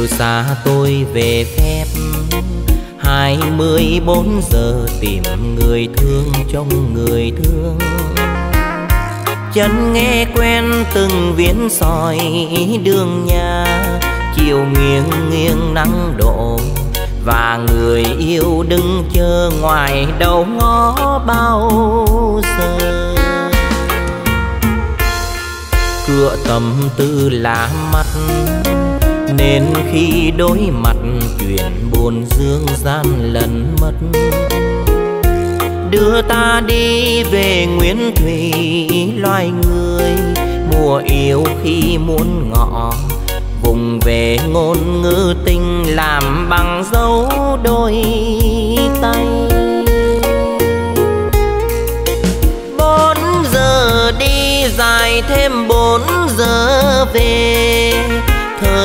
từ xa tôi về phép, hai mươi bốn giờ tìm người thương trong người thương. Chân nghe quen từng viễn sỏi đường nhà chiều nghiêng nghiêng nắng đổ và người yêu đứng chờ ngoài đầu ngõ bao giờ. Cửa tâm tư lá mắt nên khi đối mặt chuyện buồn dương gian lần mất. Đưa ta đi về nguyễn thủy loài người mùa yêu khi muốn ngọ. Vùng về ngôn ngữ tình làm bằng dấu đôi tay. Bốn giờ đi, dài thêm bốn giờ về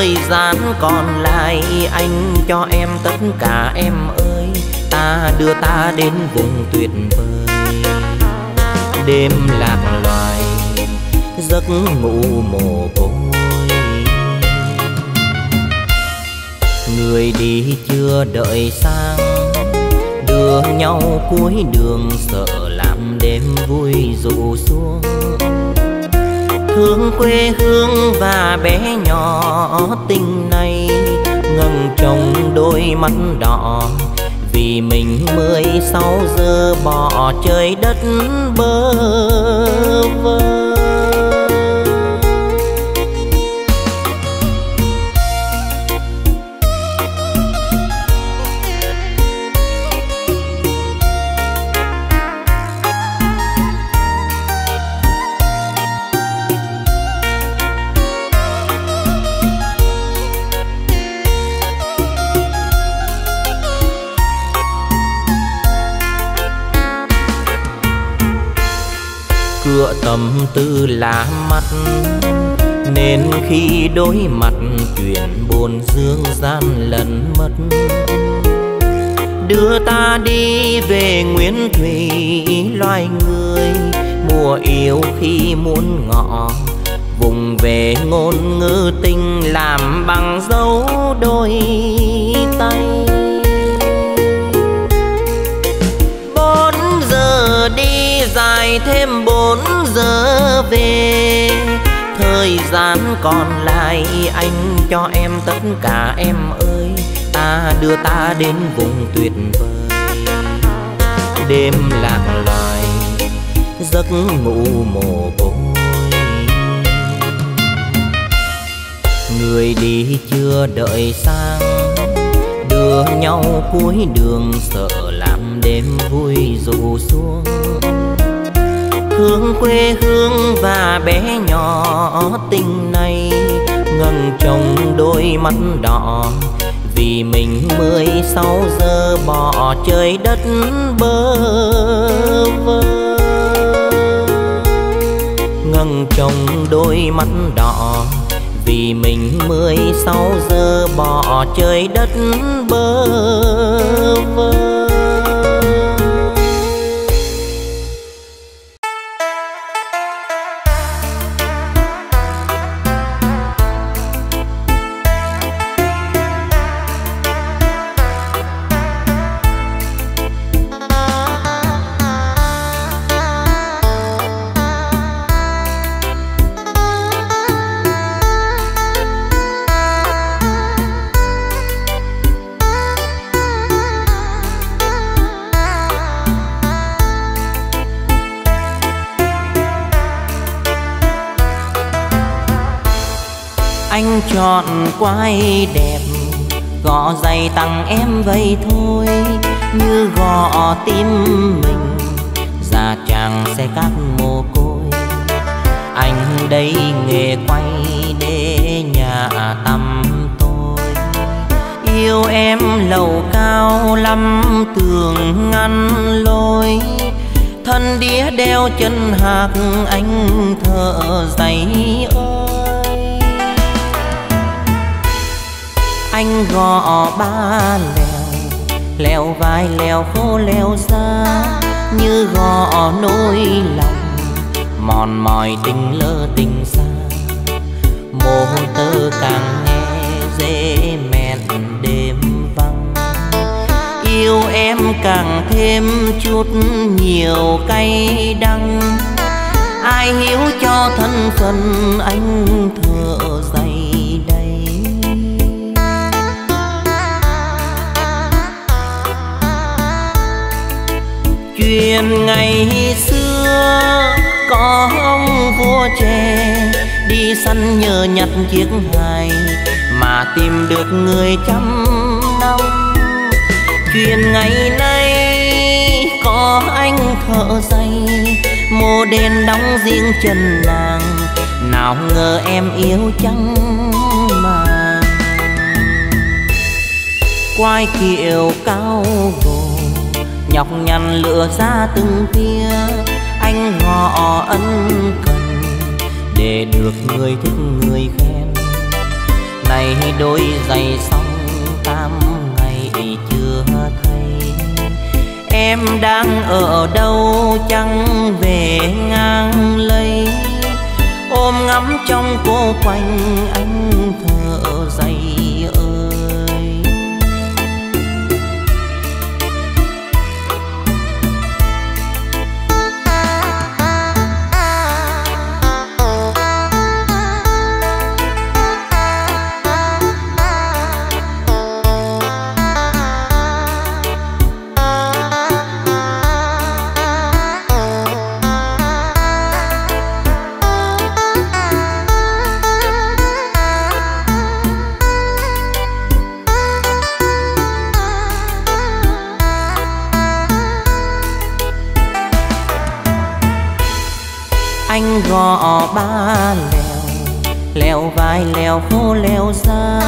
thời gian còn lại, anh cho em tất cả em ơi. Ta đưa ta đến vùng tuyệt vời. Đêm lạc loài, giấc ngủ mồ côi. Người đi chưa đợi sang, đưa nhau cuối đường, sợ làm đêm vui dụ xuống thương quê hương và bé nhỏ tình này ngần trong đôi mắt đỏ. Vì mình mười sáu giờ bỏ chơi đất bơ vơ. Tâm tư lá mắt. Nên khi đối mặt chuyện buồn dương gian lần mất, đưa ta đi về nguyễn thủy loài người mùa yêu khi muốn ngọ. Vùng về ngôn ngữ tình làm bằng dấu đôi tay. Bốn giờ đi dài thêm bốn giờ về. Thời gian còn lại anh cho em tất cả em ơi. Ta đưa ta đến vùng tuyệt vời. Đêm lạc loài giấc ngủ mồ côi. Người đi chưa đợi sang, đưa nhau cuối đường sợ làm đêm vui dù xuống thương quê hương và bé nhỏ tình này ngần trong đôi mắt đỏ. Vì mình mười sáu giờ bỏ trời đất bơ vơ. Ngần trong đôi mắt đỏ. Vì mình mười sáu giờ bỏ trời đất bơ vơ. Quái đẹp. Gõ giày tặng em vậy thôi, như gõ tim mình. Già chàng sẽ cắt mồ côi. Anh đây nghề quay để nhà tâm tôi. Yêu em lầu cao lắm, tường ngăn lối. Thân đĩa đeo chân hạc, anh thở giày ơi anh gõ ba lèo lèo vai, lèo khô, lèo xa như gõ nỗi lòng, mòn mỏi tình lơ tình xa. Mồ hôi tơ càng nghe dễ mẹn đêm vắng. Yêu em càng thêm chút nhiều cay đắng. Ai hiểu cho thân phận anh thượng chuyện ngày xưa, có ông vua trẻ đi săn nhờ nhặt chiếc hài mà tìm được người trăm năm chuyện ngày nay có anh thợ dây mô đen đóng riêng chân nàng, nào ngờ em yêu trắng mà. Quai kiệu cao gồ nhọc nhằn lựa ra từng tia anh ngọ ân cần để được người thích người khen. Này đôi giày xong tam ngày chưa thấy em đang ở đâu chẳng về ngang lấy ôm ngắm trong cô quanh anh thở dày lèo khô ra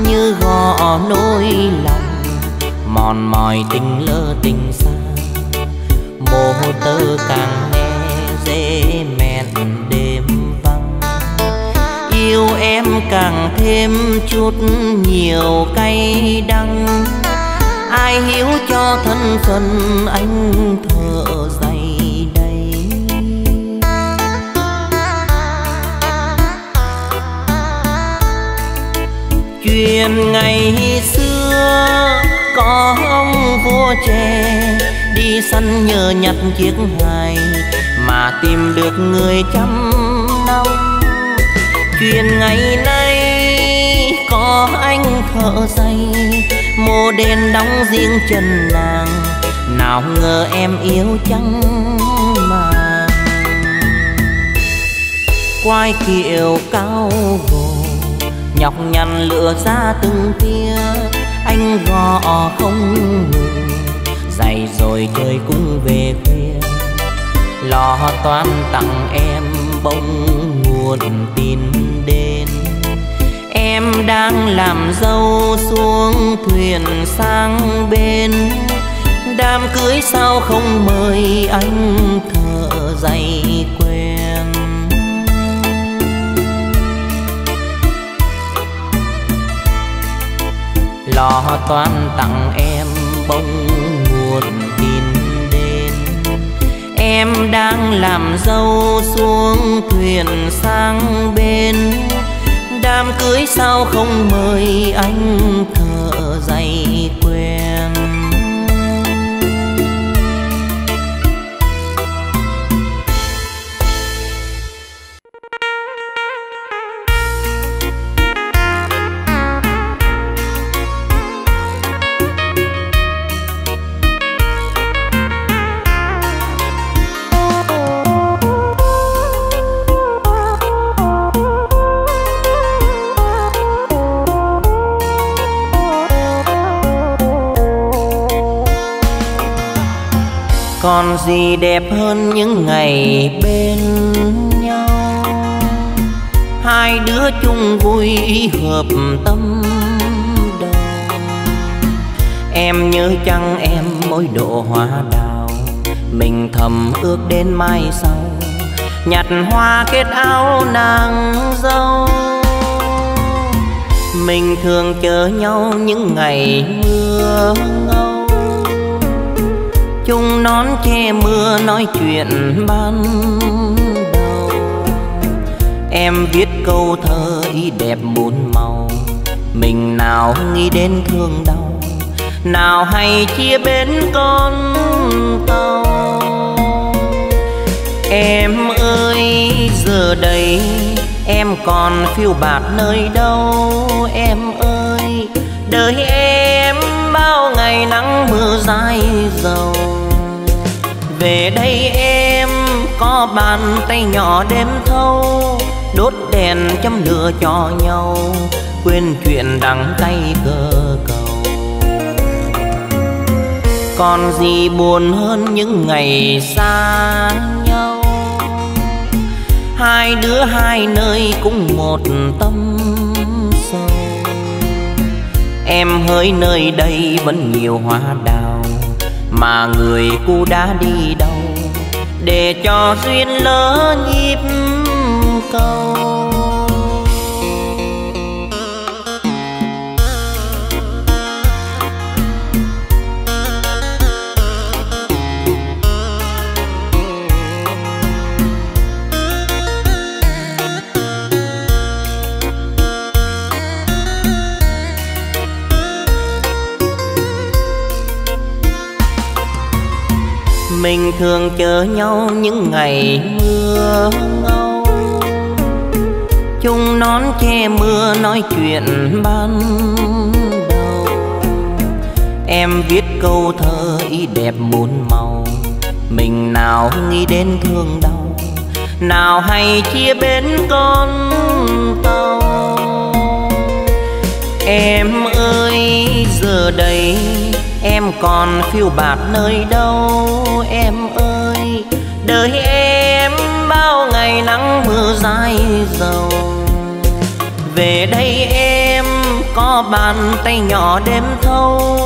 như gò nỗi lòng mòn mỏi tình lơ tình xa. Mồ tơ càng nghe dễ mẹn đêm vắng. Yêu em càng thêm chút nhiều cay đắng. Ai hiểu cho thân phận anh thôi chuyện ngày xưa, có ông vua trẻ đi săn nhờ nhặt chiếc hài mà tìm được người trăm năm chuyện ngày nay có anh thợ dây mô đen đóng riêng chân nàng, nào ngờ em yêu chăng mà. Quai kiệu cao gồ nhọc nhằn lựa ra từng tia. Anh gõ không ngừng dày rồi trời cũng về khuya. Lo toan tặng em bông nguồn tin đến em đang làm dâu xuống thuyền sang bên. Đám cưới sao không mời anh lo toan tặng em bông nguồn tin đến em đang làm dâu xuống thuyền sang bên, đám cưới sao không mời anh gì đẹp hơn những ngày bên nhau? Hai đứa chung vui hợp tâm đầu em nhớ chăng em mỗi độ hoa đào, mình thầm ước đến mai sau, nhặt hoa kết áo nàng dâu. Mình thường chờ nhau những ngày mưa ngâu nón che mưa nói chuyện ban đầu. Em viết câu thơ ý đẹp muôn màu, mình nào nghĩ đến thương đau, nào hay chia bên con tàu. Em ơi, giờ đây em còn phiêu bạt nơi đâu? Em ơi, đời em bao ngày nắng mưa dài dầu về đây em có bàn tay nhỏ đêm thâu, đốt đèn châm lửa cho nhau, quên chuyện đắng cay cờ cầu. Còn gì buồn hơn những ngày xa nhau? Hai đứa hai nơi cũng một tâm sâu. Em hỡi nơi đây vẫn nhiều hoa đào mà người cô đã đi đâu để cho duyên lỡ nhịp cầu. Mình thường chờ nhau những ngày mưa ngâu. Chung nón che mưa nói chuyện ban đầu. Em viết câu thơ ý đẹp muôn màu. Mình nào nghĩ đến thương đau, nào hay chia bên con tàu. Em ơi, giờ đây Em còn phiêu bạt nơi đâu, em ơi? Đời em bao ngày nắng mưa dài dầu. Về đây em có bàn tay nhỏ đêm thâu,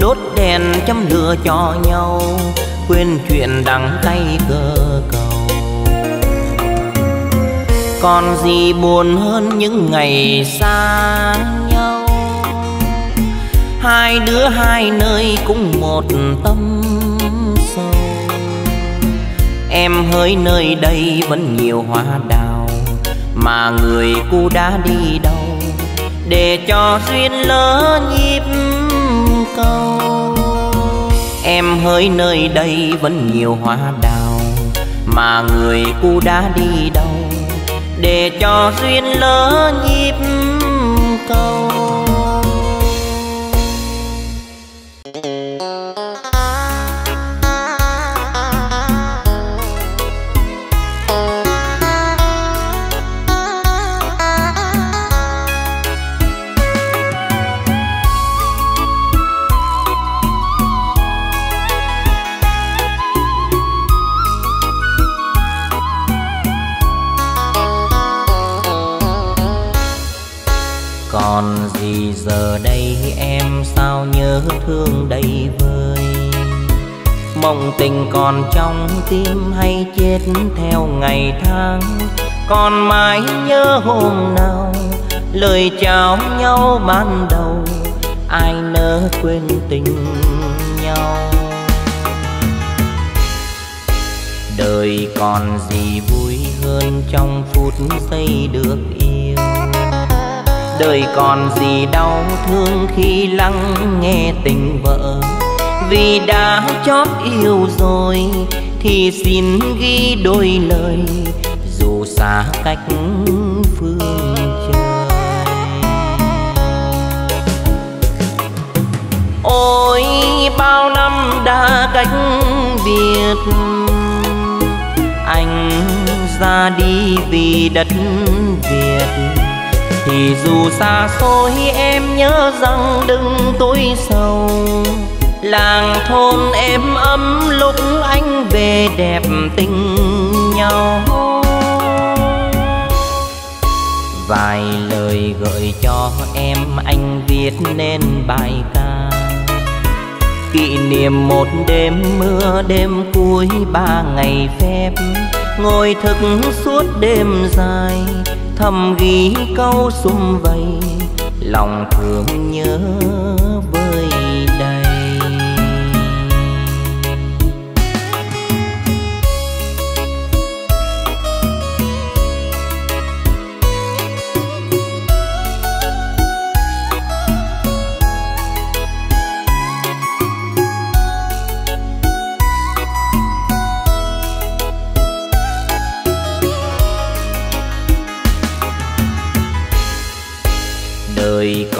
Đốt đèn châm lửa cho nhau, Quên chuyện đắng cay cơ cầu. Còn gì buồn hơn những ngày xa hai đứa hai nơi cũng một tâm sâu. Em hỡi nơi đây vẫn nhiều hoa đào, mà người cô đã đi đâu để cho duyên lỡ nhịp câu em hỡi nơi đây vẫn nhiều hoa đào, mà người cô đã đi đâu để cho duyên lỡ nhịp câu mộng tình còn trong tim hay chết theo ngày tháng. Còn mãi nhớ hôm nào, lời chào nhau ban đầu, ai nỡ quên tình nhau. Đời còn gì vui hơn trong phút giây được yêu. Đời còn gì đau thương khi lắng nghe tình vợ vì đã chót yêu rồi thì xin ghi đôi lời. Dù xa cách phương trời. Ôi, bao năm đã cách biệt anh ra đi vì đất việt. Thì dù xa xôi em nhớ rằng đừng tối sầu làng thôn em ấm lúc anh về đẹp tình nhau. Vài lời gợi cho em anh viết nên bài ca. Kỷ niệm một đêm mưa, đêm cuối ba ngày phép. Ngồi thức suốt đêm dài, thầm ghi câu sum vầy. Lòng thương nhớ vơi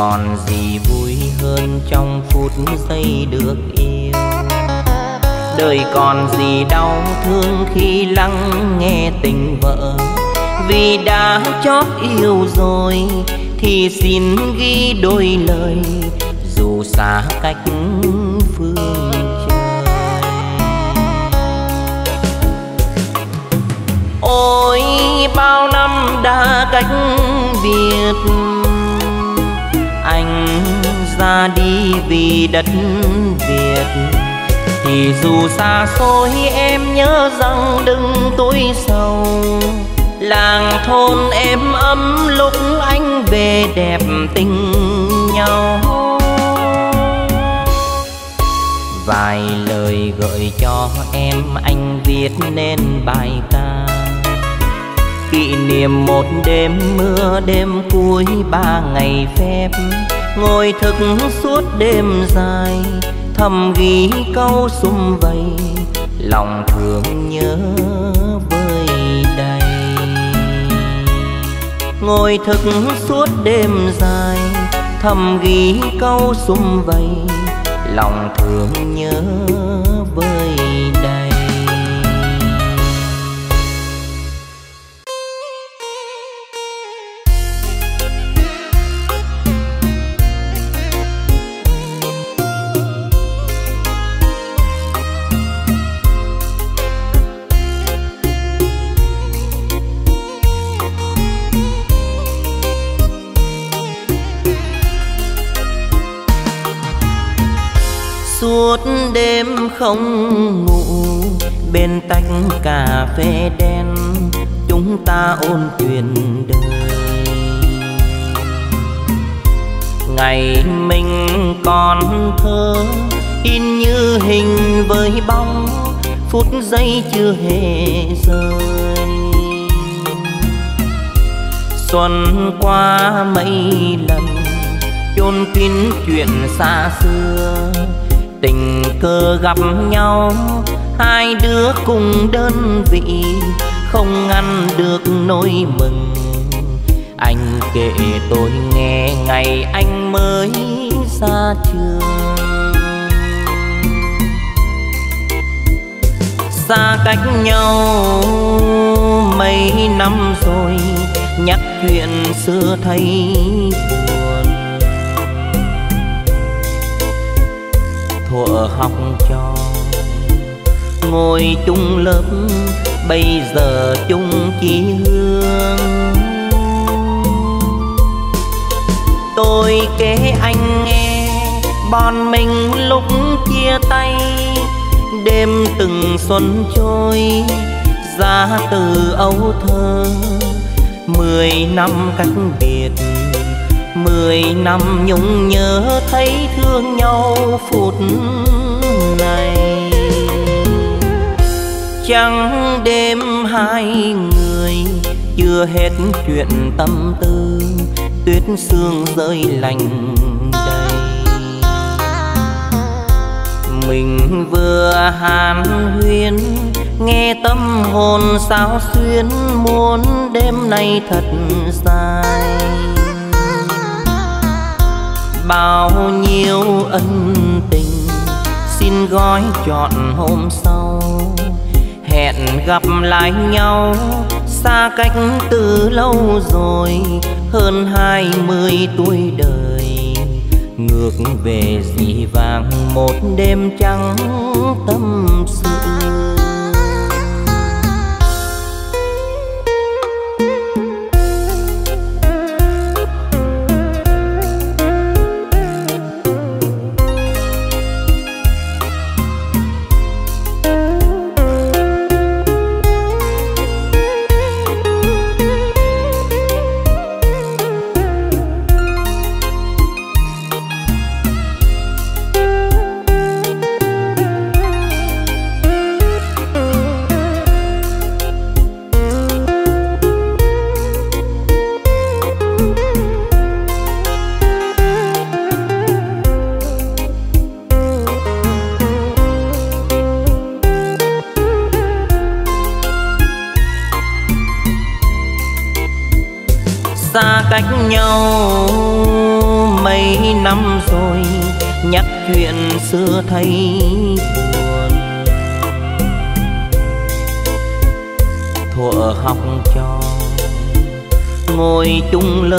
còn gì vui hơn trong phút giây được yêu. Đời còn gì đau thương khi lắng nghe tình vợ. Vì đã chót yêu rồi thì xin ghi đôi lời. Dù xa cách phương trời. Ôi, bao năm đã cách biệt ra đi vì đất việt. Thì dù xa xôi, em nhớ rằng đừng tối sầu. Làng thôn em ấm, lúc anh về đẹp tình nhau. Vài lời gợi cho em anh viết nên bài ca. Kỷ niệm một đêm mưa, đêm cuối ba ngày phép ngồi thức suốt đêm dài, thầm ghi câu sum vầy. Lòng thương nhớ vơi đầy. Ngồi thức suốt đêm dài, thầm ghi câu sum vầy. Lòng thương nhớ vơi đêm không ngủ, bên tách cà phê đen, chúng ta ôn chuyện đời. Ngày mình còn thơ, in như hình với bóng, phút giây chưa hề rơi xuân qua mấy lần, chôn kín chuyện xa xưa tình cờ gặp nhau. Hai đứa cùng đơn vị, không ngăn được nỗi mừng. Anh kể tôi nghe ngày anh mới ra trường. Xa cách nhau mấy năm rồi, nhắc chuyện xưa thấy thuở học trò. Ngồi chung lớp, bây giờ chung chí hương tôi kể anh nghe, bọn mình lúc chia tay. Đêm từng xuân trôi ra từ âu thơ. Mười năm cách biệt mười năm nhung nhớ thấy thương nhau phút này. Chẳng đêm hai người, chưa hết chuyện tâm tư, tuyết sương rơi lành đầy. Mình vừa hàn huyên, nghe tâm hồn sao xuyên muốn đêm nay thật dài bao nhiêu ân tình. Xin gói chọn hôm sau, hẹn gặp lại nhau. Xa cách từ lâu rồi, hơn hai mươi tuổi đời. Ngược về dĩ vàng một đêm trắng tâm sự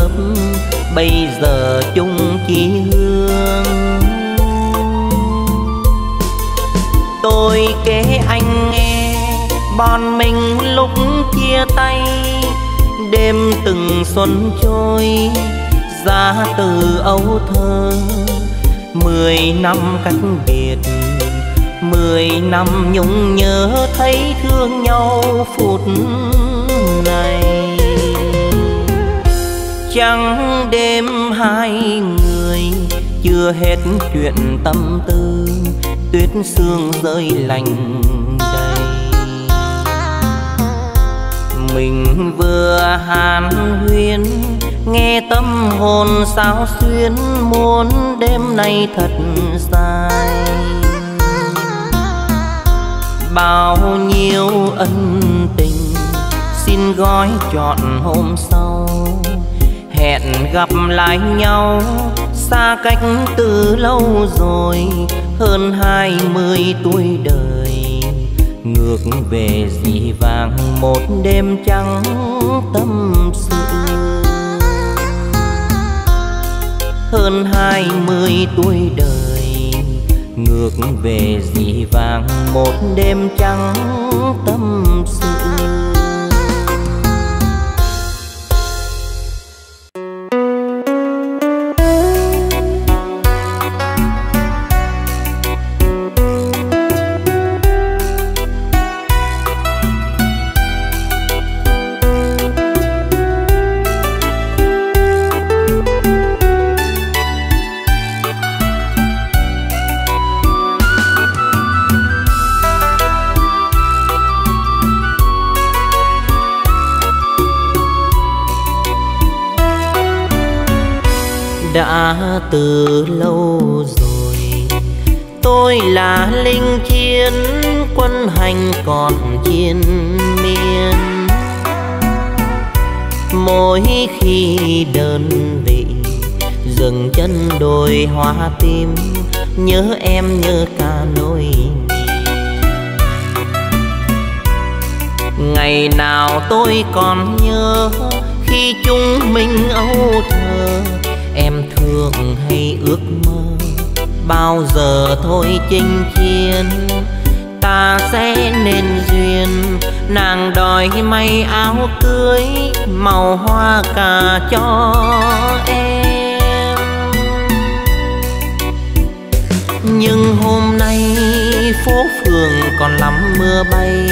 lớp bây giờ chung chi hương. Tôi kể anh nghe, bọn mình lúc chia tay. Đêm từng xuân trôi, ra từ âu thơ. Mười năm cách biệt, mười năm nhung nhớ thấy thương nhau phút chẳng đêm hai người, chưa hết chuyện tâm tư, tuyết sương rơi lạnh đầy. Mình vừa hàn huyên, nghe tâm hồn sao xuyên, muốn đêm nay thật dài. Bao nhiêu ân tình, xin gói trọn hôm sau hẹn gặp lại nhau. Xa cách từ lâu rồi, hơn hai mươi tuổi đời. Ngược về dĩ vàng một đêm trắng tâm sự. Hơn hai mươi tuổi đời, ngược về dĩ vàng một đêm trắng còn chiến miên. Mỗi khi đơn vị dừng chân đồi hoa tim, nhớ em nhớ cả nỗi ngày nào tôi còn nhớ khi chúng mình âu thơ, em thương hay ước mơ bao giờ thôi chinh chiến ta sẽ nên duyên. Nàng đòi may áo cưới, màu hoa cà cho em. Nhưng hôm nay phố phường còn lắm mưa bay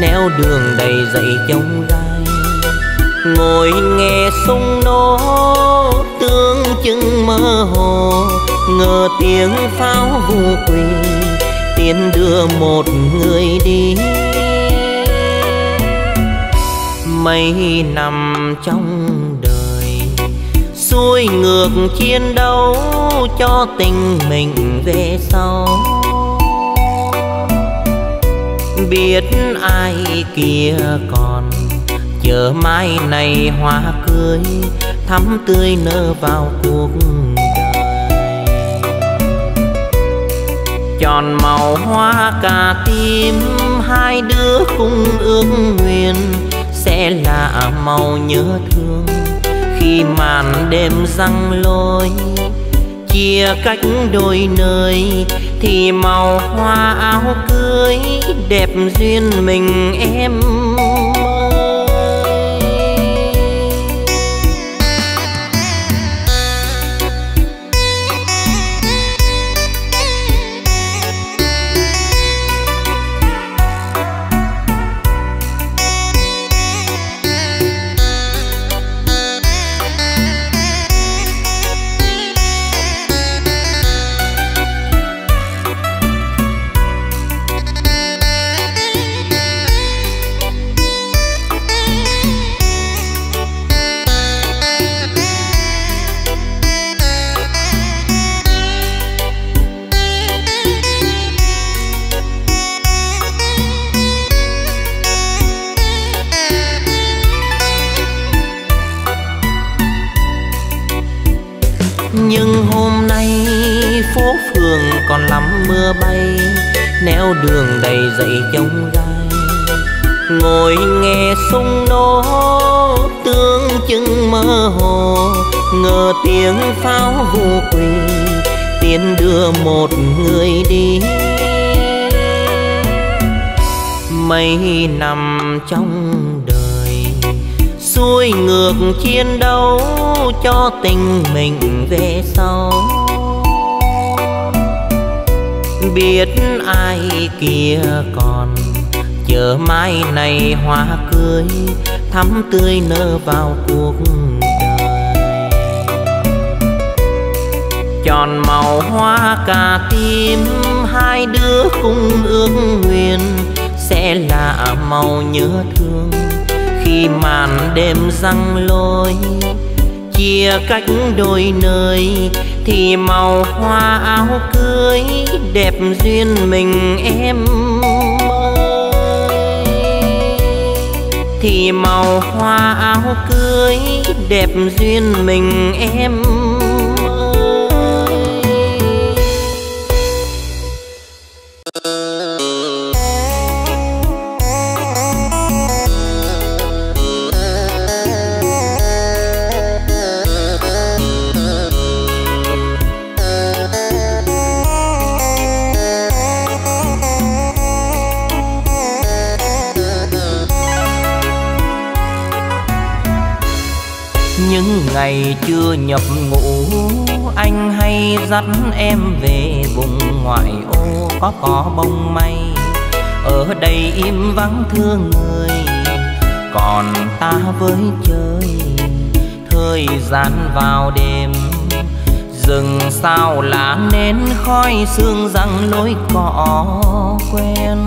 neo đường đầy dậy trông gai. Ngồi nghe sung nô tương chừng mơ hồ, ngờ tiếng pháo vu quỳ tiến đưa một người đi. Mấy năm trong đời, xuôi ngược chiến đấu cho tình mình về sau. Biết ai kia còn chờ mai này hoa cưới, thắm tươi nở vào cuộc tròn màu hoa cà tim. Hai đứa cùng ước nguyện sẽ là màu nhớ thương. Khi màn đêm răng lối chia cách đôi nơi, thì màu hoa áo cưới đẹp duyên mình em trong đời. Xuôi ngược chiến đấu cho tình mình về sau. Biết ai kia còn, chờ mai này hoa cưới, thắm tươi nở vào cuộc đời. Tròn màu hoa cả tim, hai đứa cùng ước nguyện sẽ là màu nhớ thương. Khi màn đêm răng lối chia cách đôi nơi, thì màu hoa áo cưới đẹp duyên mình em ơi. Thì màu hoa áo cưới đẹp duyên mình em chưa nhập ngũ, anh hay dắt em về vùng ngoại ô, có cỏ bông mây ở đây im vắng thương người, còn ta với chơi. Thời gian vào đêm, rừng sao lá nến khói sương răng lối cỏ quen.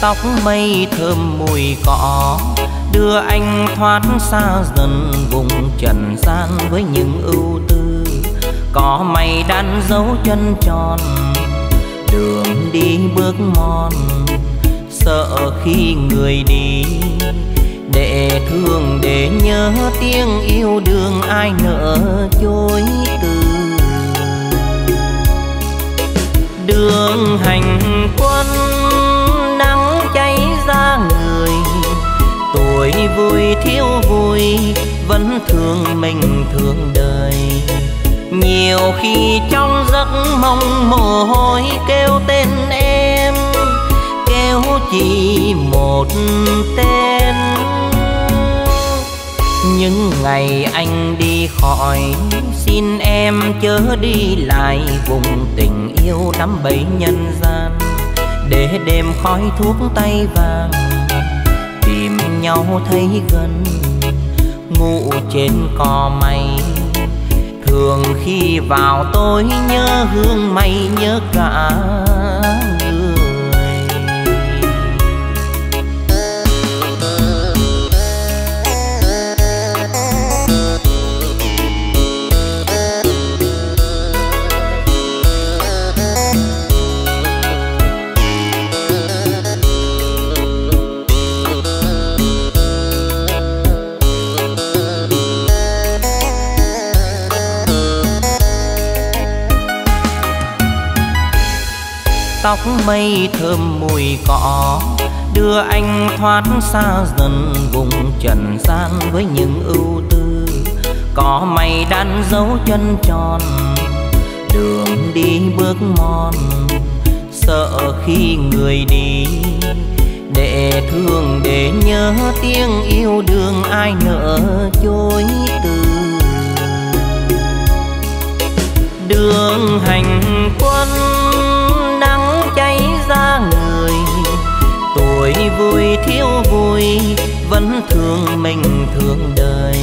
Tóc mây thơm mùi cỏ đưa anh thoát xa dần, vùng trần gian với những ưu tư. Có mây đan dấu chân tròn, đường đi bước mòn. Sợ khi người đi, để thương, để nhớ tiếng yêu đương ai nỡ chối từ. Đường hành quân thiếu vui, vẫn thương mình thương đời. Nhiều khi trong giấc mong mồ hôi kêu tên em, kêu chỉ một tên. Những ngày anh đi khỏi, xin em chớ đi lại vùng tình yêu đắm bấy nhân gian. Để đêm khói thuốc tay vàng nhau thấy gần. Ngủ trên cò mây thường khi vào tôi nhớ hương mây nhớ cả. Tóc mây thơm mùi cỏ. Đưa anh thoát xa dần vùng trần gian với những ưu tư. Có mây đan dấu chân tròn, đường đi bước mòn. Sợ khi người đi, để thương, để nhớ tiếng yêu đương ai nỡ chối từ. Đường hành quân vui, thiếu vui, vẫn thương mình thương đời.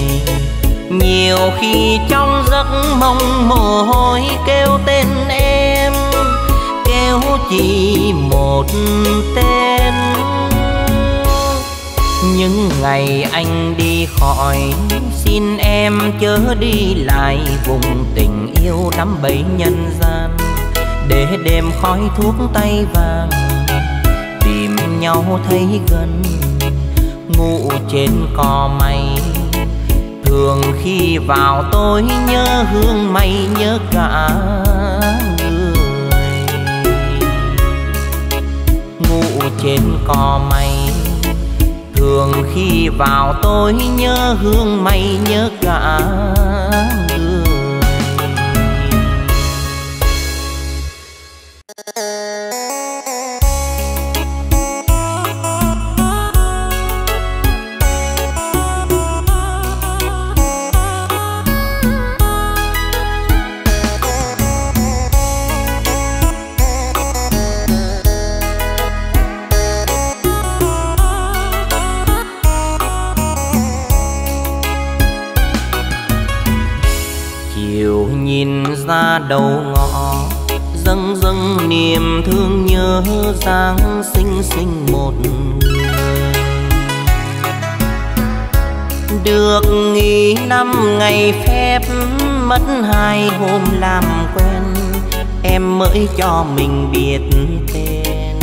Nhiều khi trong giấc mong mồ hôi kêu tên em, kêu chỉ một tên. Những ngày anh đi khỏi, xin em chớ đi lại vùng tình yêu đắm bấy nhân gian. Để đêm khói thuốc tay vàng nhau thấy gần. Ngủ trên cò mây thường khi vào tôi nhớ hương mây nhớ cả người. Ngủ trên cò mây thường khi vào tôi nhớ hương mây nhớ cả hai hôm làm quen, em mới cho mình biết tên.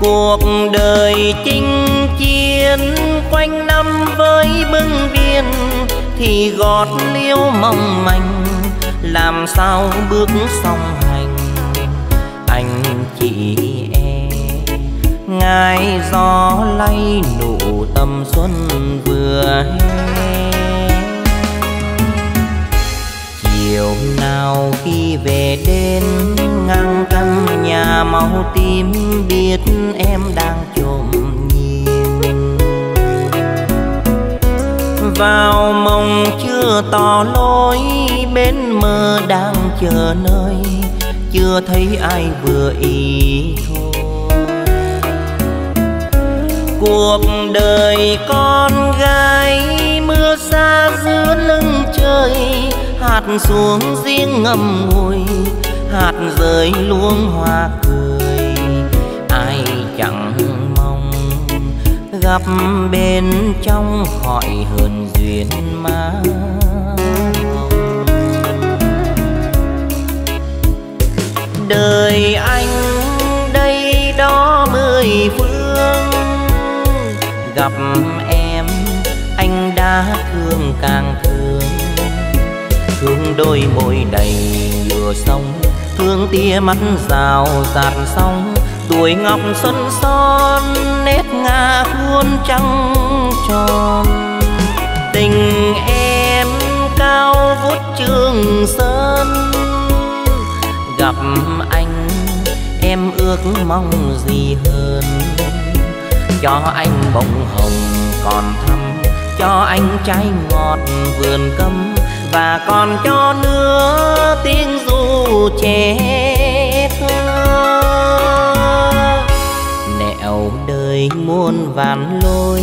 Cuộc đời chinh chiến quanh năm với bưng biên thì gót liêu mong manh, làm sao bước song hành. Anh chị em ngài gió lay nụ tâm xuân vừa hè. Chiều nào khi về đến ngang căn nhà màu tím biết em đang trộm vào mộng chưa tỏ lối, bên mơ đang chờ nơi, chưa thấy ai vừa ý thôi. Cuộc đời con gái mưa xa giữa lưng trời hạt xuống riêng ngầm ngùi, hạt rơi luống hoa cười. Ai chẳng mong gặp bên trong khỏi hờn duyên má đời anh đây đó mười phương, gặp em anh đã thương càng thương thương đôi môi đầy lửa sông thương tia mắt rào rạt sóng, tuổi ngọc xuân son, nét ngà khuôn trăng tròn. Tình em cao vút trường sơn, gặp anh em ước mong gì hơn? Cho anh bông hồng còn thắm, cho anh trái ngọt vườn cấm và còn cho nữa tiếng ru trẻ thơ. Nẻo đời muôn vạn lối,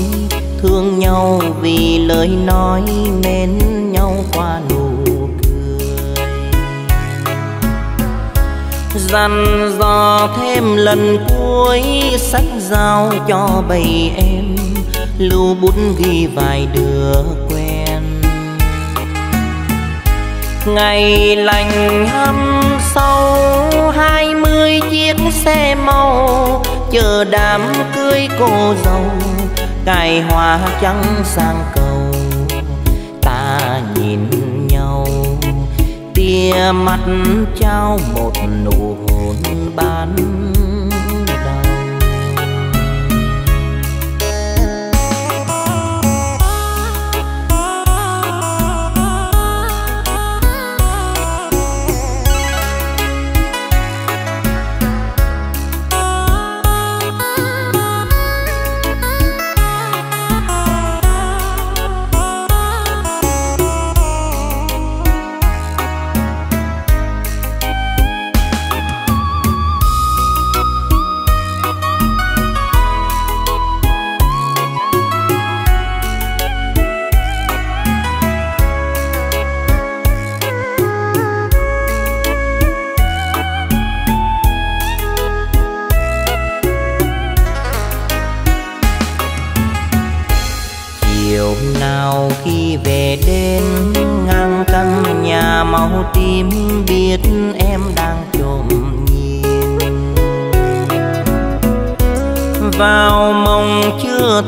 thương nhau vì lời nói nên nhau qua nụ cười. Dặn dò thêm lần cuối, sách giao cho bầy em, lưu bút ghi vài được ngày lành hôm sau, hai mươi chiếc xe màu, chờ đám cưới cô dâu, cài hoa trắng sang cầu. Ta nhìn nhau, tia mắt trao một nụ hôn ban.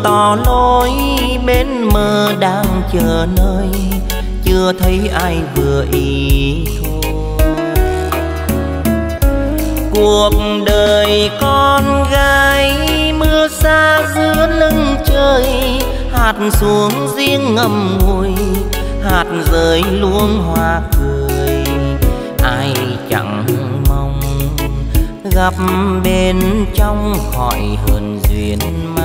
tỏ lối bên mơ đang chờ nơi, chưa thấy ai vừa ý thôi. Cuộc đời con gái mưa xa giữa lưng trời, hạt xuống riêng ngầm ngùi, hạt rơi luôn hoa cười, ai chẳng mong gặp bên trong khỏi hờn duyên mà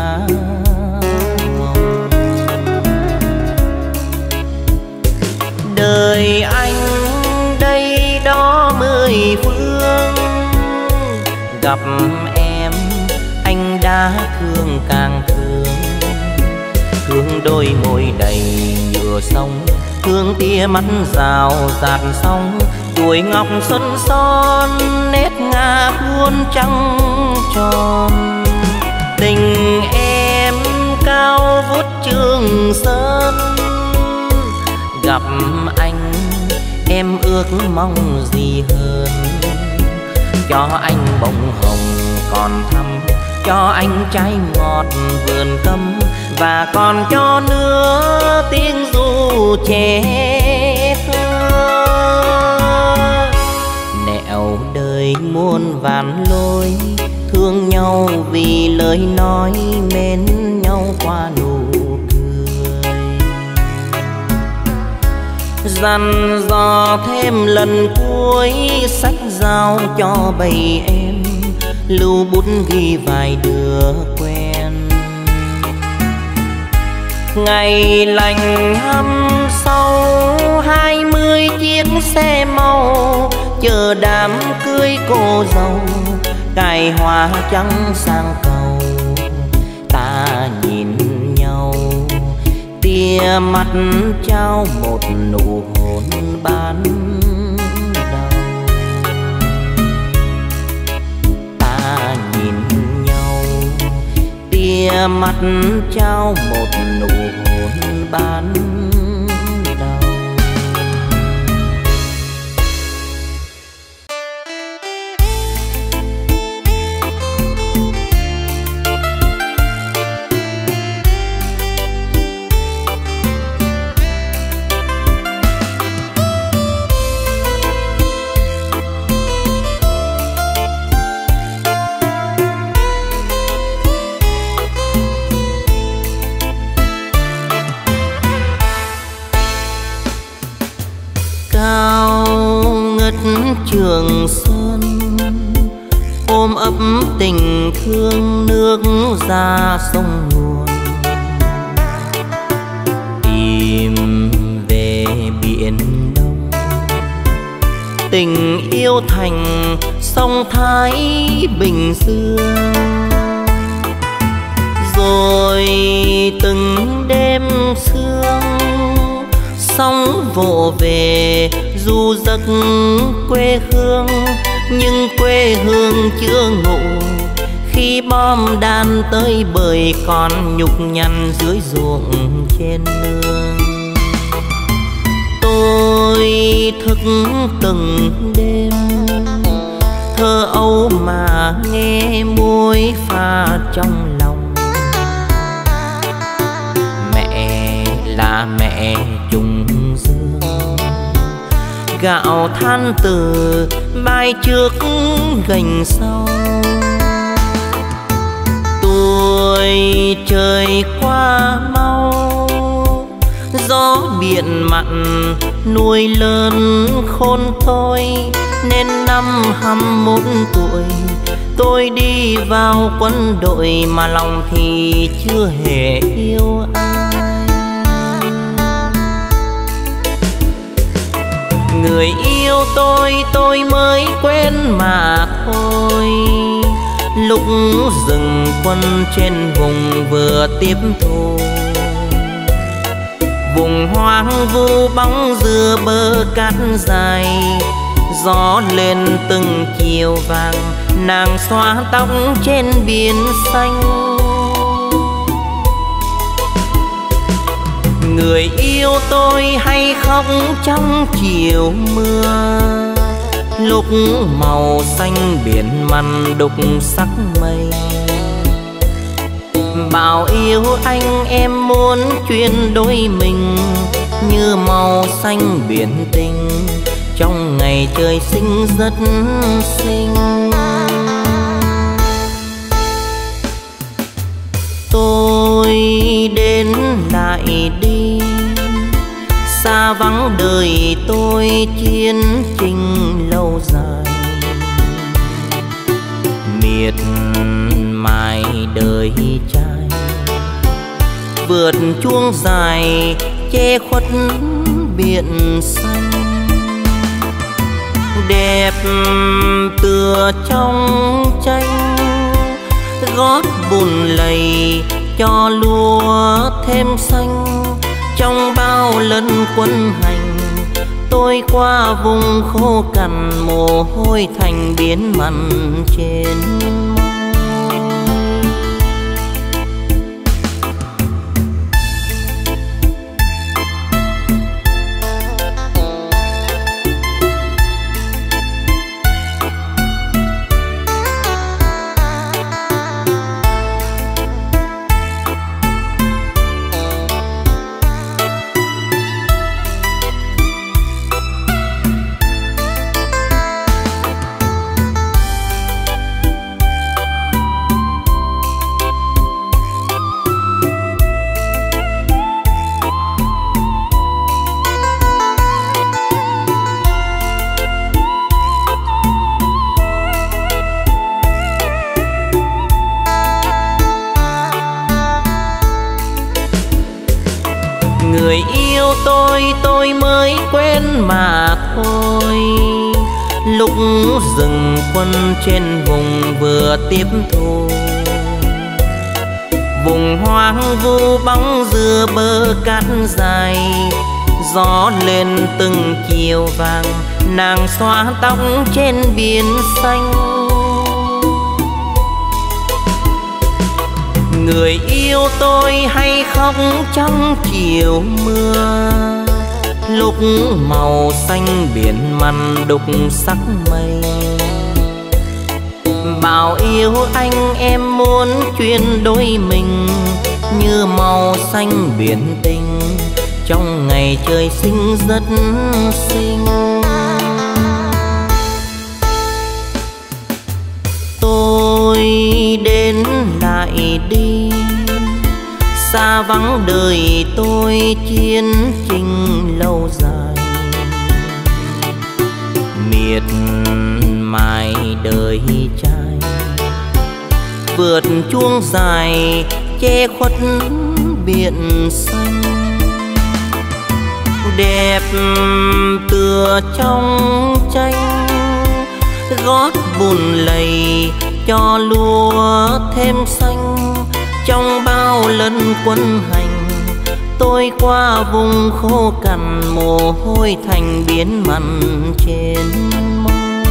đời anh đây đó mười phương, gặp em anh đã thương càng thương. Thương đôi môi đầy nhựa sông, thương tia mắt rào rạt sóng. Tuổi ngọc xuân son, nét ngà buôn trăng tròn. Tình em cao vút trường sơn. Gặp anh, em ước mong gì hơn? Cho anh bông hồng còn thắm, cho anh trái ngọt vườn cấm và còn cho nữa tiếng ru trẻ thơ nẻo đời muôn vàn lối nhau vì lời nói mến nhau qua nụ cười. Dặn dò thêm lần cuối sách giao cho bầy em, lưu bút ghi vài đứa quen. Ngày lành hâm sau, hai mươi chiếc xe màu chờ đám cưới cô dâu cài hoa trắng sang cầu, ta nhìn nhau. Tia mắt trao một nụ hôn ban đầu. Ta nhìn nhau, tia mắt trao một nụ hôn ban trường xuân. Ôm ấp tình thương nước ra sông nguồn. Tìm về biển đông. Tình yêu thành sông thái bình dương. Rồi từng đêm sương, sóng vỗ về du giấc quê hương, nhưng quê hương chưa ngủ. Khi bom đạn tới bời còn nhục nhằn dưới ruộng trên nương tôi thức từng đêm, thơ âu mà nghe muối pha trong lòng. Mẹ là mẹ gạo than từ mai trước gành sau. Tuổi trời qua mau, gió biển mặn, nuôi lớn khôn tôi. Nên năm hăm một tuổi, tôi đi vào quân đội mà lòng thì chưa hề yêu ai. Người yêu tôi tôi mới quen mà thôi. Lúc dừng quân trên vùng vừa tiếp thu. Vùng hoang vu bóng dừa bờ cát dài. Gió lên từng chiều vàng, nàng xóa tóc trên biển xanh. Người yêu tôi hay khóc trong chiều mưa. Lúc màu xanh biển mặn đục sắc mây. Bảo yêu anh em muốn chuyên đôi mình như màu xanh biển tình trong ngày trời sinh rất xinh. Tôi đến lại đi xa vắng đời tôi chiến trình lâu dài. Miệt mài đời trai, vượt chuông dài che khuất biển xanh. Đẹp tựa trong tranh, gót bùn lầy cho lúa thêm xanh trong bao lần quân hành. Tôi qua vùng khô cằn, mồ hôi thành biến mặn trên Người yêu tôi, tôi mới quên mà thôi. Lục rừng quân trên vùng vừa tiếp thu vùng hoang vu bóng dừa bờ cát dài gió lên từng chiều vàng nàng xóa tóc trên biển xanh người yêu tôi hay khóc trong chiều mưa. Lúc màu xanh biển mặn đục sắc mây. Bảo yêu anh em muốn chuyên đôi mình như màu xanh biển tình trong ngày trời sinh rất xinh. Đến lại đi. Xa vắng đời tôi chiến trình lâu dài. Miệt mài đời trai, vượt chuông dài che khuất biển xanh. Đẹp tựa trong tranh, gót bùn lầy cho lúa thêm xanh. Trong bao lần quân hành, tôi qua vùng khô cằn, mồ hôi thành biến mặn trên môi.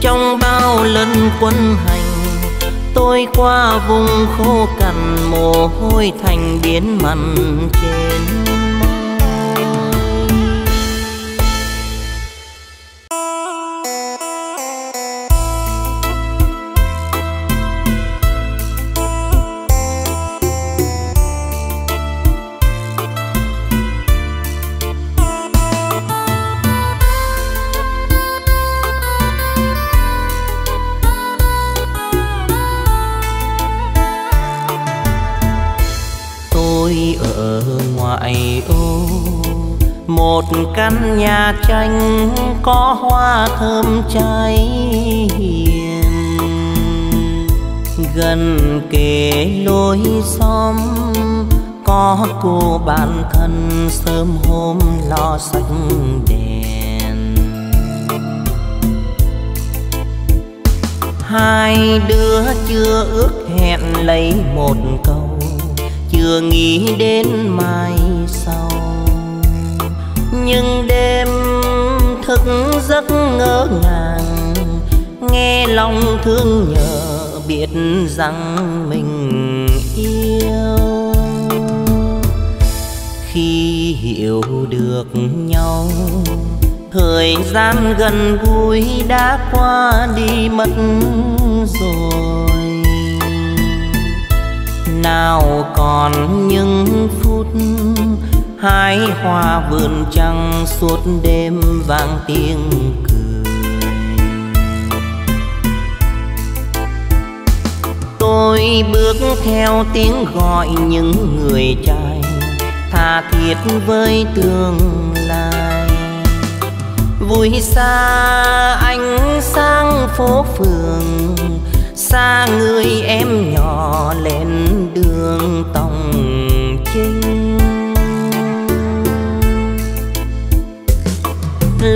Trong bao lần quân hành, tôi qua vùng khô cằn, mồ hôi thành biến mặn trên môi. Tranh có hoa thơm cháy hiền. Gần kề lối xóm có cô bạn thân sớm hôm lo sách đèn. Hai đứa chưa ước hẹn lấy một câu, chưa nghĩ đến mai sau. Nhưng đêm thức giấc ngỡ ngàng. Nghe lòng thương nhớ biết rằng mình yêu. Khi hiểu được nhau, thời gian gần gũi đã qua đi mất rồi. Nào còn những phút hái hoa vườn trăng suốt đêm vang tiếng cười tôi bước theo tiếng gọi những người trai, tha thiết với tương lai vui xa ánh sáng phố phường, xa người em nhỏ lên đường tàu.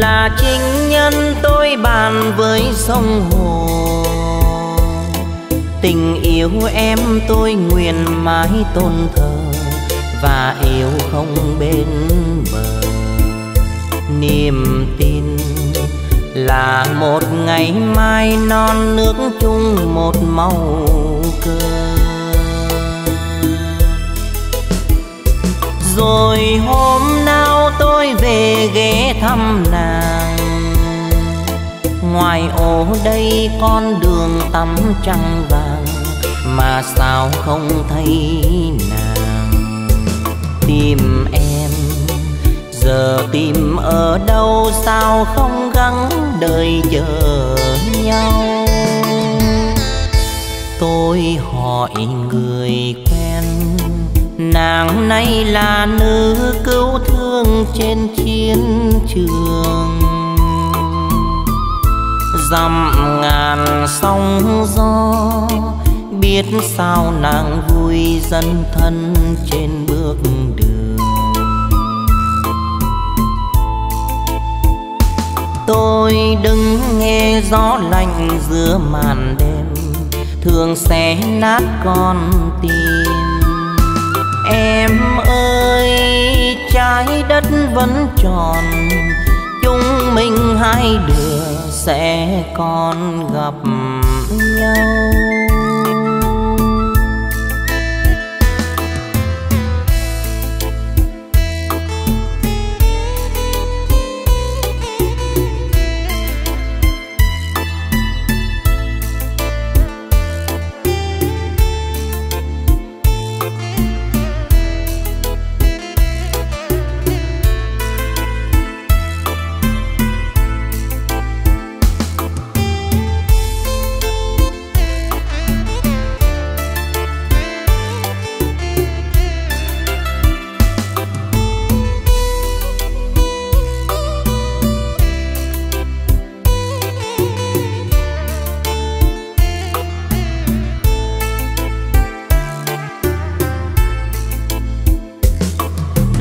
Là chính nhân tôi bàn với sông hồ. Tình yêu em tôi nguyện mãi tôn thờ và yêu không bên bờ. Niềm tin là một ngày mai non nước chung một màu cờ. Rồi hôm nào tôi về ghé thăm nàng. Ngoài ô đây con đường tắm trăng vàng, mà sao không thấy nàng? Tìm em, giờ tìm ở đâu sao không gắng đời chờ nhau? Tôi hỏi người quen, nàng nay là nữ cứu thương trên chiến trường. Dặm ngàn sóng gió, biết sao nàng vui dân thân trên bước đường. Tôi đứng nghe gió lạnh giữa màn đêm, thường xé nát con tim. Em ơi trái đất vẫn tròn chúng mình hai đứa sẽ còn gặp nhau.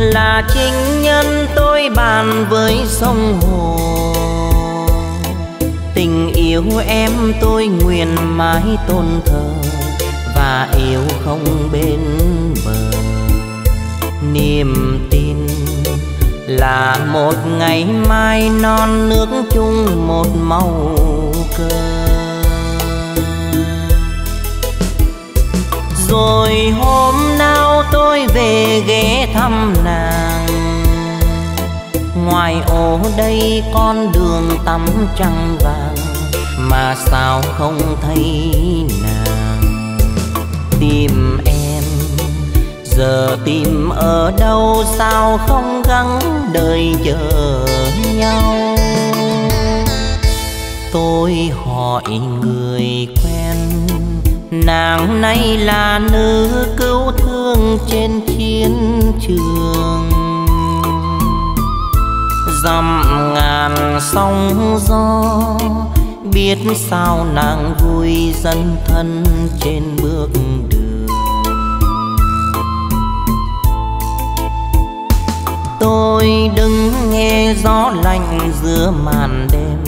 Là chính nhân tôi bàn với sông hồ. Tình yêu em tôi nguyện mãi tôn thờ và yêu không bên bờ. Niềm tin là một ngày mai non nước chung một màu. Rồi hôm nào tôi về ghé thăm nàng. Ngoài ô đây con đường tắm trăng vàng, mà sao không thấy nàng? Tìm em, giờ tìm ở đâu sao không gắng đời chờ nhau? Tôi hỏi người quen nàng nay là nữ cứu thương trên chiến trường. Dặm ngàn sóng gió, biết sao nàng vui dân thân trên bước đường. Tôi đứng nghe gió lạnh giữa màn đêm,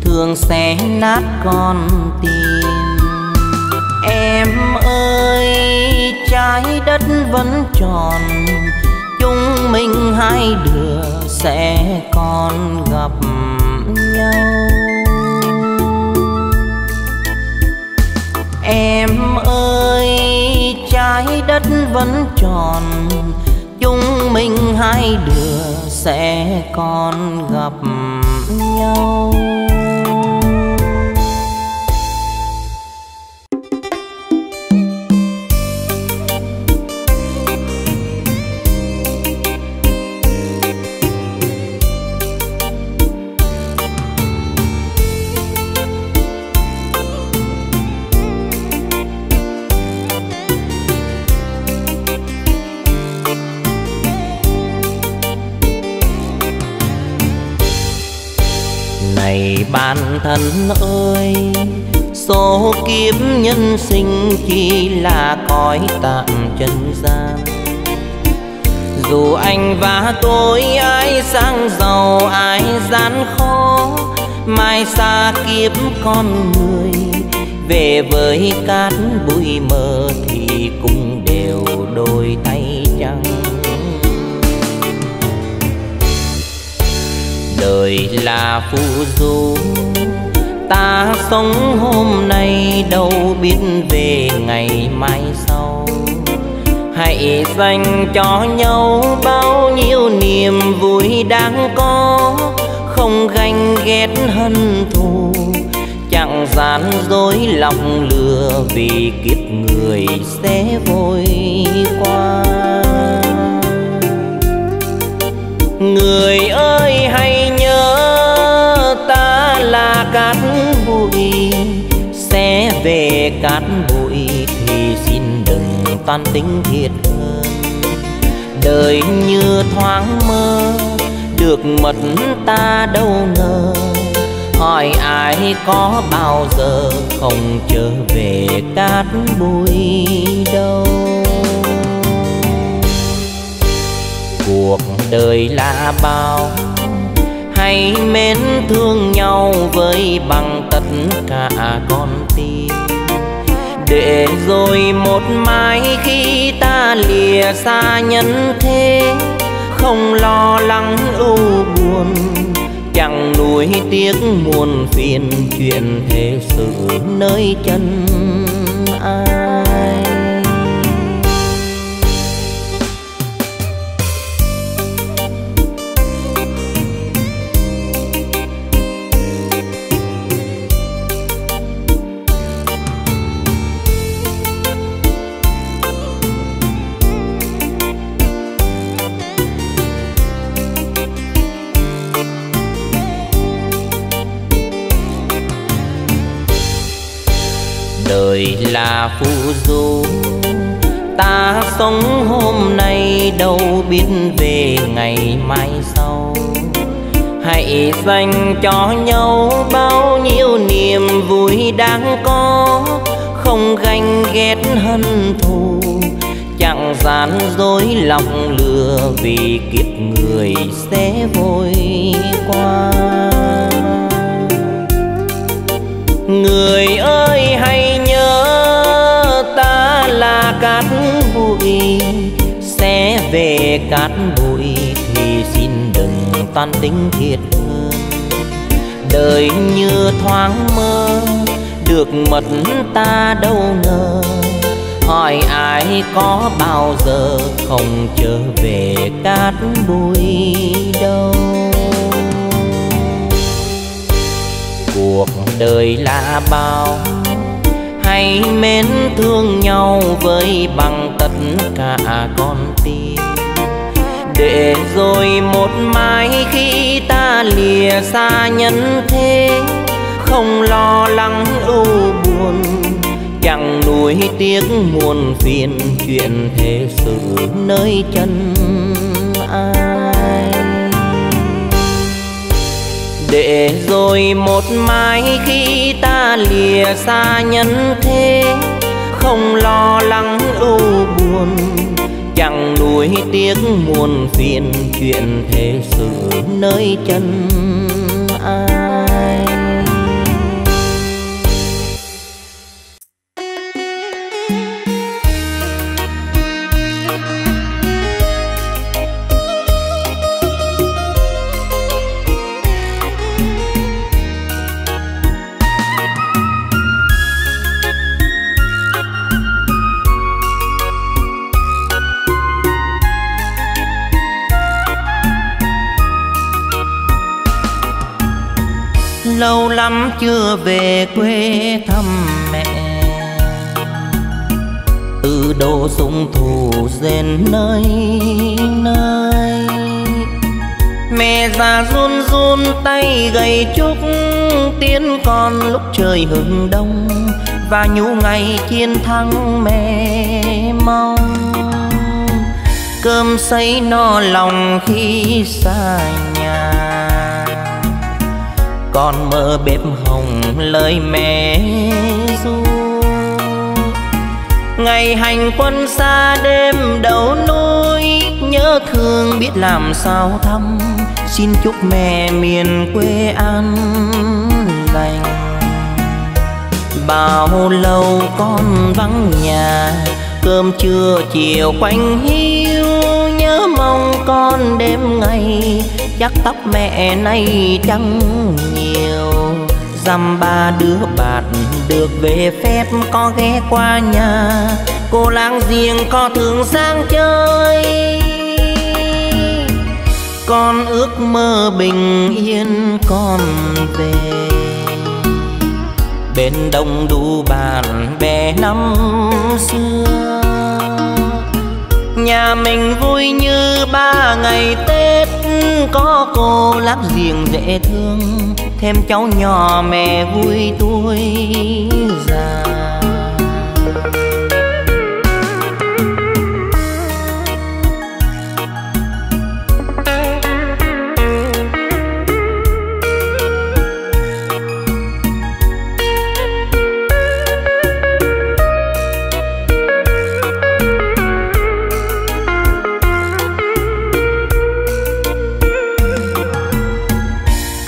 thường xé nát con tim em ơi, trái đất vẫn tròn, chúng mình hai đứa sẽ còn gặp nhau. Em ơi, trái đất vẫn tròn, chúng mình hai đứa sẽ còn gặp nhau. Thần thân ơi, số kiếp nhân sinh chỉ là cõi tạm chân gian. Dù anh và tôi ai sang giàu, ai gian khó, mai xa kiếp con người. Về với cát bụi mờ thì cũng đều đôi tay trắng. Đời là phù du ta sống hôm nay đâu biết về ngày mai sau. Hãy dành cho nhau bao nhiêu niềm vui đang có, không ganh ghét hận thù. Chẳng gian dối lòng lừa vì kiếp người sẽ vội qua. Người ơi, hãy nhớ là cát bụi, sẽ về cát bụi thì xin đừng tan tính thiệt hơn. Đời như thoáng mơ, được mật ta đâu ngờ. Hỏi ai có bao giờ không trở về cát bụi đâu. Cuộc đời là bao hãy mến thương nhau với bằng tất cả con tim. Để rồi một mai khi ta lìa xa nhân thế, không lo lắng ưu buồn, chẳng nuối tiếc muôn phiền chuyện thế sự nơi chân ai là phù du ta sống hôm nay đâu biết về ngày mai sau. Hãy dành cho nhau bao nhiêu niềm vui đang có, không ganh ghét hận thù. Chẳng gian dối lòng lừa vì kiếp người sẽ vội qua. Người ơi, hãy nhớ cát bụi, sẽ về cát bụi thì xin đừng tan tính thiệt hơn. Đời như thoáng mơ, được mật ta đâu ngờ. Hỏi ai có bao giờ không trở về cát bụi đâu. Cuộc đời là bao hãy mến thương nhau với bằng tất cả con tim. Để rồi một mai khi ta lìa xa nhân thế, không lo lắng ưu buồn, chẳng nuối tiếc muôn phiền chuyện thế sự nơi chân ai để rồi một mai khi ta lìa xa nhân thế. Không lo lắng ưu buồn, chẳng nuối tiếc muôn phiền chuyện thế sự nơi chân. Năm chưa về quê thăm mẹ. Từ đồ sung thủ rèn nơi nơi. Mẹ già run run tay gầy chúc tiến con lúc trời hừng đông. Và nhũ ngày chiến thắng mẹ mong. Cơm sấy no lòng khi xa nhà con mơ bếp hồng lời mẹ ru. Ngày hành quân xa đêm đầu núi, nhớ thương biết làm sao thăm. Xin chúc mẹ miền quê an lành. Bao lâu con vắng nhà, cơm trưa chiều quanh hiu. Nhớ mong con đêm ngày chắc tóc mẹ nay chẳng nhiều. Dăm ba đứa bạn được về phép có ghé qua nhà. Cô láng giềng có thường sang chơi. Con ước mơ bình yên con về. Bên đông đủ bạn bè năm xưa. Nhà mình vui như ba ngày tết có cô láng giềng dễ thương. Thêm cháu nhỏ mẹ vui tôi già.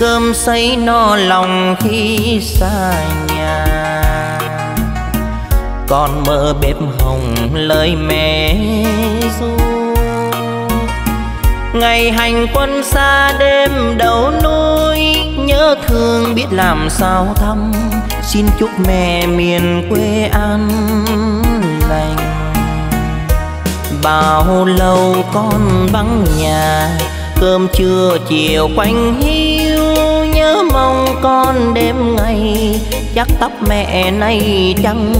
Cơm say no lòng khi xa nhà. Con mơ bếp hồng lời mẹ ru. Ngày hành quân xa đêm đầu núi, nhớ thương biết làm sao thăm. Xin chúc mẹ miền quê an lành. Bao lâu con vắng nhà, cơm trưa chiều quanh hiên con đêm ngày, chắc tóc mẹ nay chẳng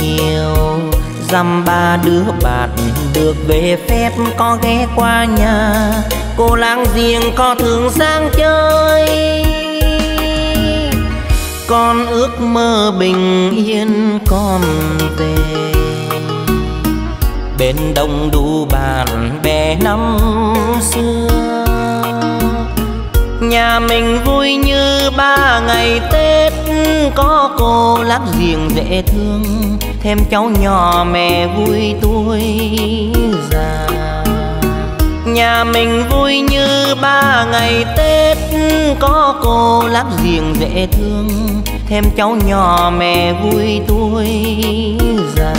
nhiều. Dăm ba đứa bạn được về phép có ghé qua nhà, cô láng giềng có thường sang chơi. Con ước mơ bình yên con về. Bên đông đủ bạn bè năm xưa. Nhà mình vui như ba ngày Tết. Có cô láng giềng dễ thương, Thêm cháu nhỏ mẹ vui tuổi già. Nhà mình vui như ba ngày Tết. Có cô láng giềng dễ thương, Thêm cháu nhỏ mẹ vui tuổi già.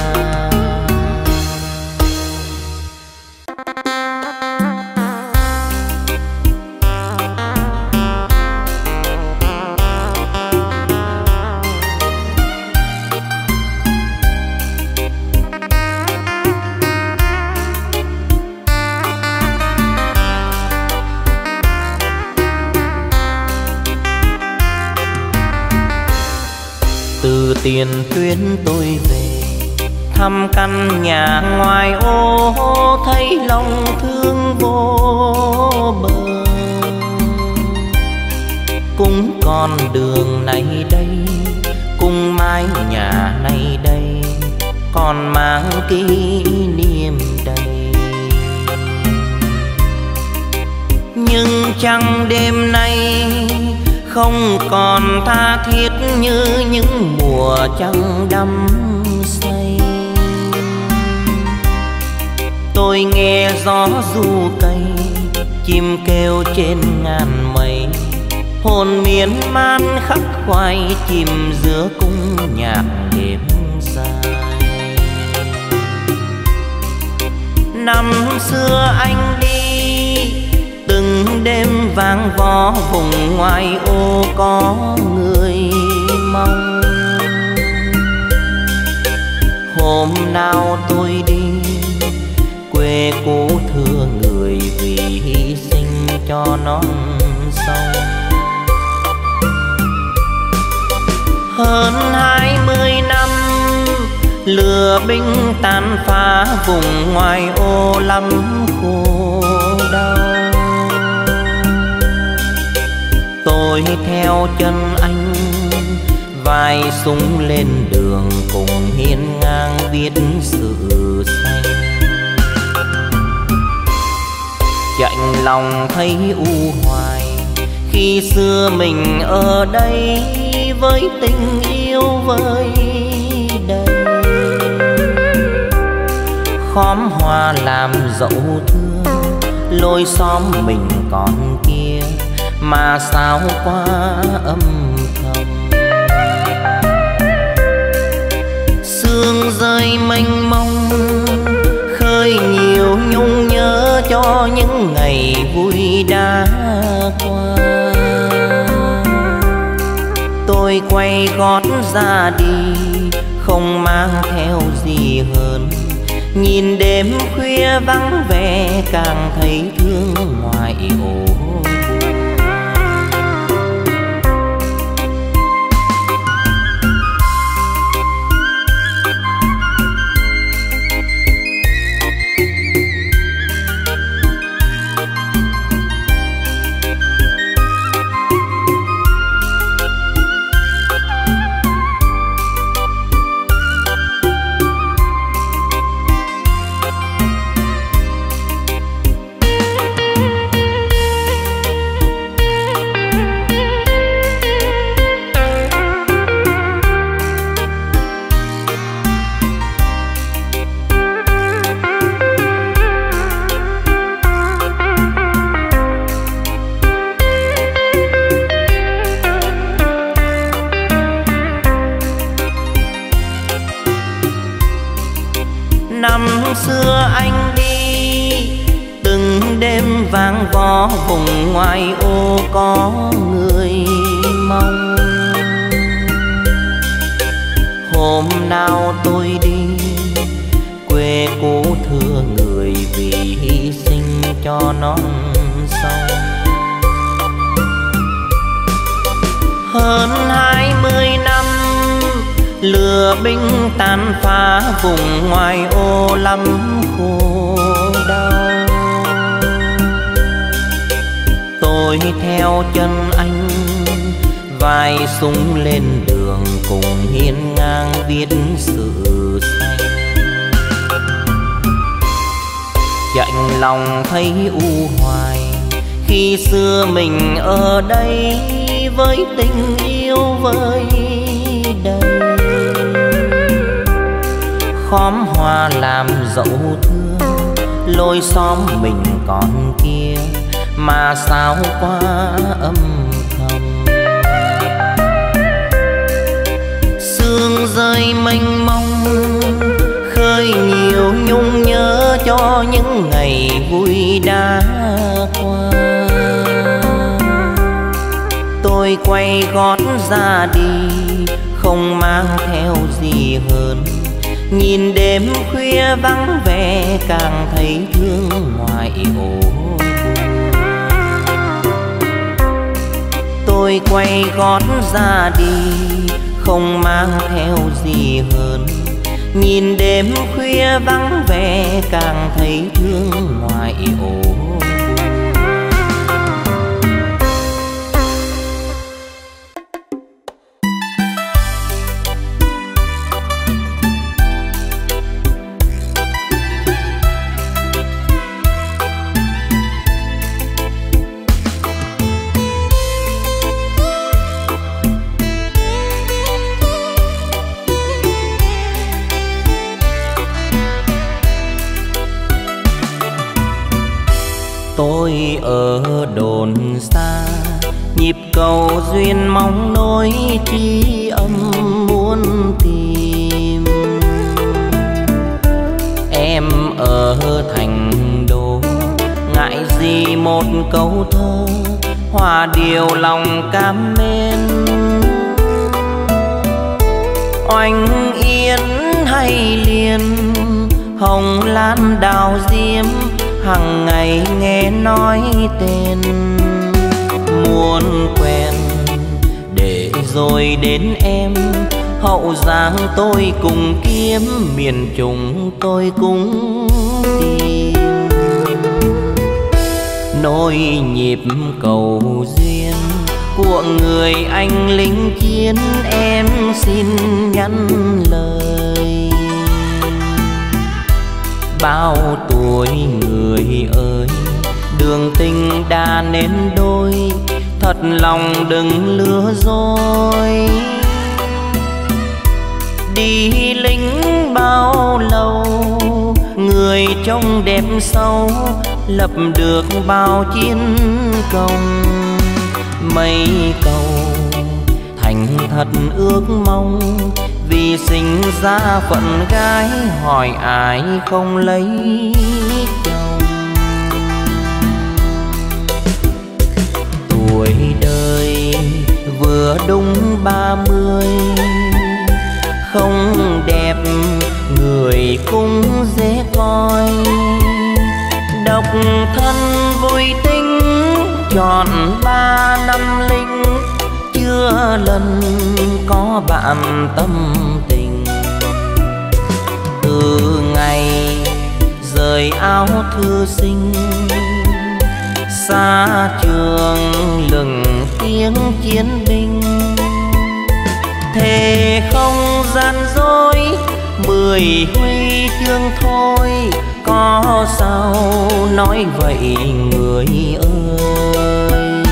Tiền tuyến tôi về, thăm căn nhà ngoài ô thấy lòng thương vô bờ. Cũng con đường này đây cùng mái nhà này đây, còn mang kỷ niệm đầy. Nhưng chẳng đêm nay không còn tha thiết như những mùa trăng đắm say. Tôi nghe gió du cây chim kêu trên ngàn mây. Hồn miên man khắc khoải chìm giữa cung nhạc đêm dài. Năm xưa anh đi, từng đêm vang vó vùng ngoài ô có người mong. Hôm nào tôi đi, quê cũ thưa người vì hy sinh cho non sông hơn hai mươi năm lừa binh tàn phá vùng ngoài ô lắm khổ đau. Tôi theo chân anh vai súng lên đường cùng hiên ngang viết sự say chạnh lòng thấy u hoài, khi xưa mình ở đây với tình yêu với đây khóm hoa làm dẫu thương, lối xóm mình còn kia, mà sao quá âm thầm? Mai mênh mông, khơi nhiều nhung nhớ cho những ngày vui đã qua. Tôi quay gót ra đi, không mang theo gì hơn. Nhìn đêm khuya vắng vẻ, càng thấy thương ngoài ổ tôi đi. Quê cũ thưa người vì hy sinh cho non sông. Hơn hai mươi năm lừa binh tàn phá vùng ngoài ô lắm khổ đau. Tôi theo chân anh, vai súng lên đường cùng hiên ngang viết sự xanh chạnh lòng thấy u hoài, khi xưa mình ở đây với tình yêu với đầy. Khóm hoa làm dẫu thương lối xóm mình còn kia, mà sao quá âm mai mênh mông khơi nhiều nhung nhớ cho những ngày vui đã qua. Tôi quay gót ra đi, không mang theo gì hơn. Nhìn đêm khuya vắng vẻ, càng thấy thương ngoại ổ tôi quay gót ra đi không mang theo gì hơn. Nhìn đêm khuya vắng vẻ, càng thấy thương ngoại ổ rồi đến em. Hậu giang tôi cùng kiếm, miền trung tôi cũng tìm. Nỗi nhịp cầu duyên của người anh lính chiến, em xin nhắn lời. Bao tuổi người ơi, đường tình đã nên đôi thật lòng đừng lừa dối. Đi lính bao lâu, người trông đẹp sâu lập được bao chiến công. Mây cầu thành thật ước mong, vì sinh ra phận gái, hỏi ai không lấy chồng tuổi đời vừa đúng ba mươi, không đẹp người cũng dễ coi. Độc thân vui tính tròn ba năm linh, chưa lần có bạn tâm tình. Từ ngày rời áo thư sinh xa trường lừng tiếng chiến binh. Thề không gian dối, mười huy chương thôi, có sao nói vậy người ơi?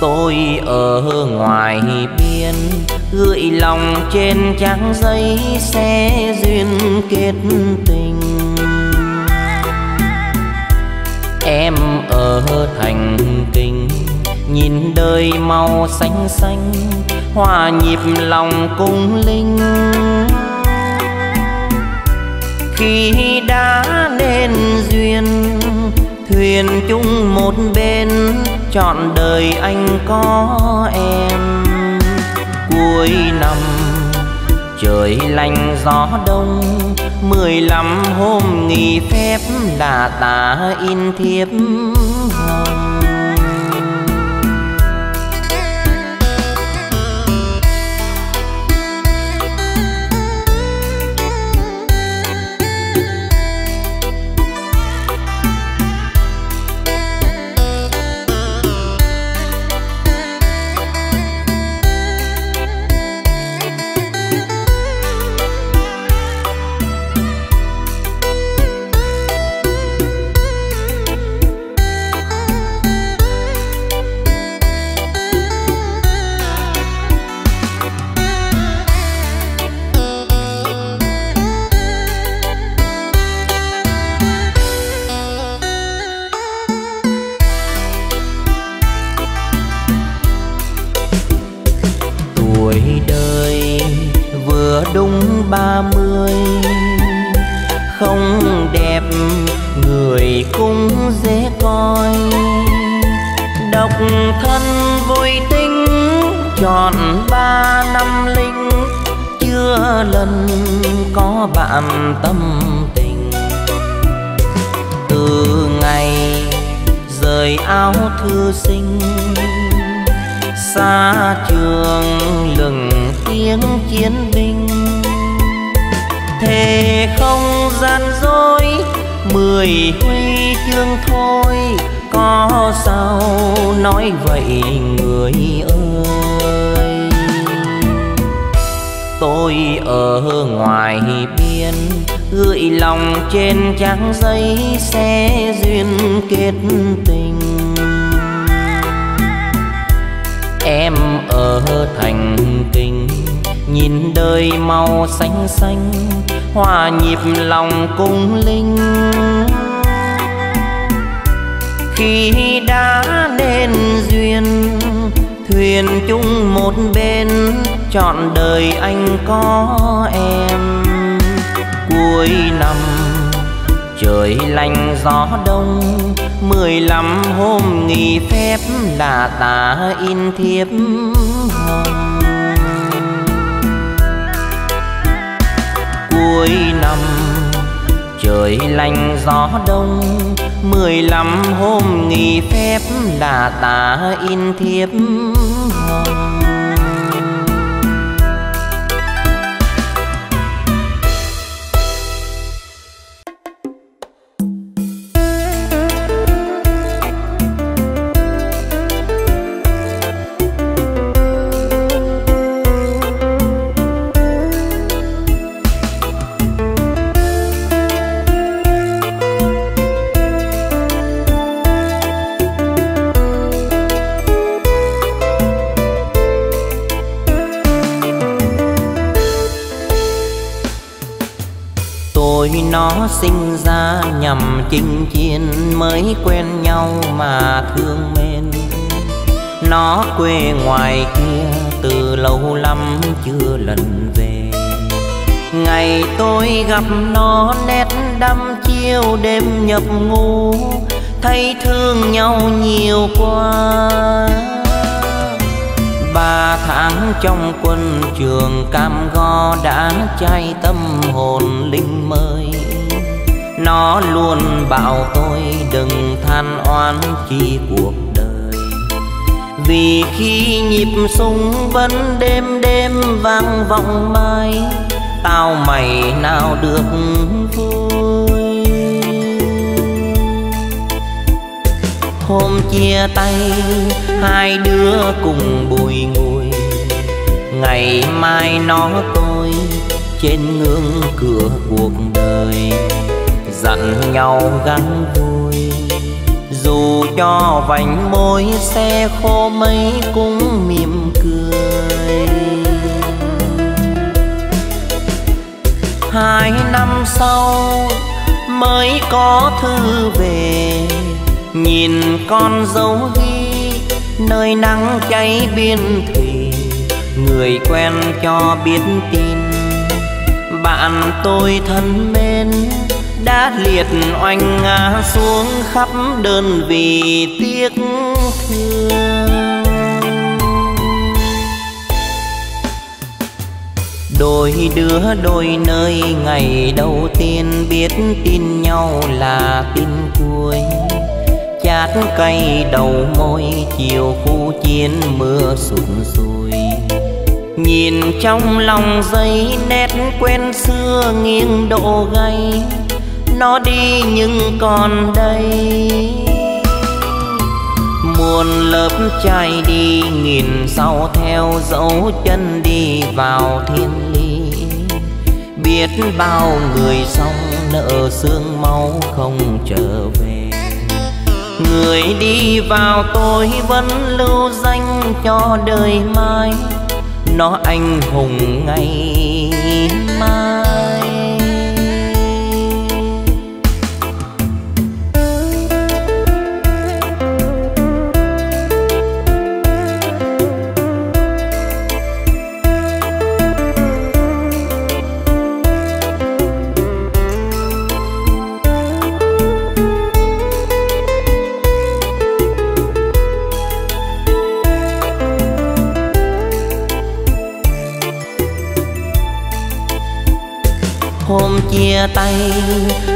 Tôi ở ngoài biên, gửi lòng trên trang giấy, sẽ duyên kết tình. Em ở thành kinh, nhìn đời màu xanh xanh, hòa nhịp lòng cung linh. Khi đã nên duyên, thuyền chung một bên, chọn đời anh có em. Cuối năm, trời lành gió đông mười lăm hôm nghỉ phép là ta in thiếp. Trang giấy sẽ duyên kết tình. Em ở thành kinh, nhìn đời màu xanh xanh, hòa nhịp lòng cung linh. Khi đã nên duyên, thuyền chung một bên, chọn đời anh có em. Cuối năm trời lạnh gió đông, mười lăm hôm nghỉ phép là ta in thiếp hồng. Cuối năm, trời lạnh gió đông, mười lăm hôm nghỉ phép là ta in thiếp nhằm chinh chiến mới quen nhau mà thương mến. Nó quê ngoài kia từ lâu lắm chưa lần về. Ngày tôi gặp nó nét đăm chiêu đêm nhập ngủ thấy thương nhau nhiều quá. Ba tháng trong quân trường cam go đã cháy tâm hồn linh mới nó luôn bảo tôi đừng than oán chi cuộc đời. Vì khi nhịp súng vẫn đêm đêm vang vọng mãi, tao mày nào được vui? Hôm chia tay, hai đứa cùng bùi ngùi ngày mai nó tôi trên ngưỡng cửa cuộc đời dặn nhau gắn vui. Dù cho vành môi xe khô mấy cũng mỉm cười. Hai năm sau mới có thư về, nhìn con dấu ghi nơi nắng cháy biên thủy. Người quen cho biết tin, bạn tôi thân mến đã liệt oanh ngã xuống khắp đơn vì tiếc thương. Đôi đứa đôi nơi ngày đầu tiên biết tin nhau là tin cuối. Chát cay đầu môi, chiều khu chiến mưa sụt sùi. Nhìn trong lòng giấy nét quen xưa nghiêng độ gay nó đi nhưng còn đây. Muôn lớp trai đi nghìn sau theo dấu chân đi vào thiên lý. Biết bao người xong nợ xương máu không trở về. Người đi vào tôi vẫn lưu danh cho đời mai. Nó anh hùng ngay. Chia tay,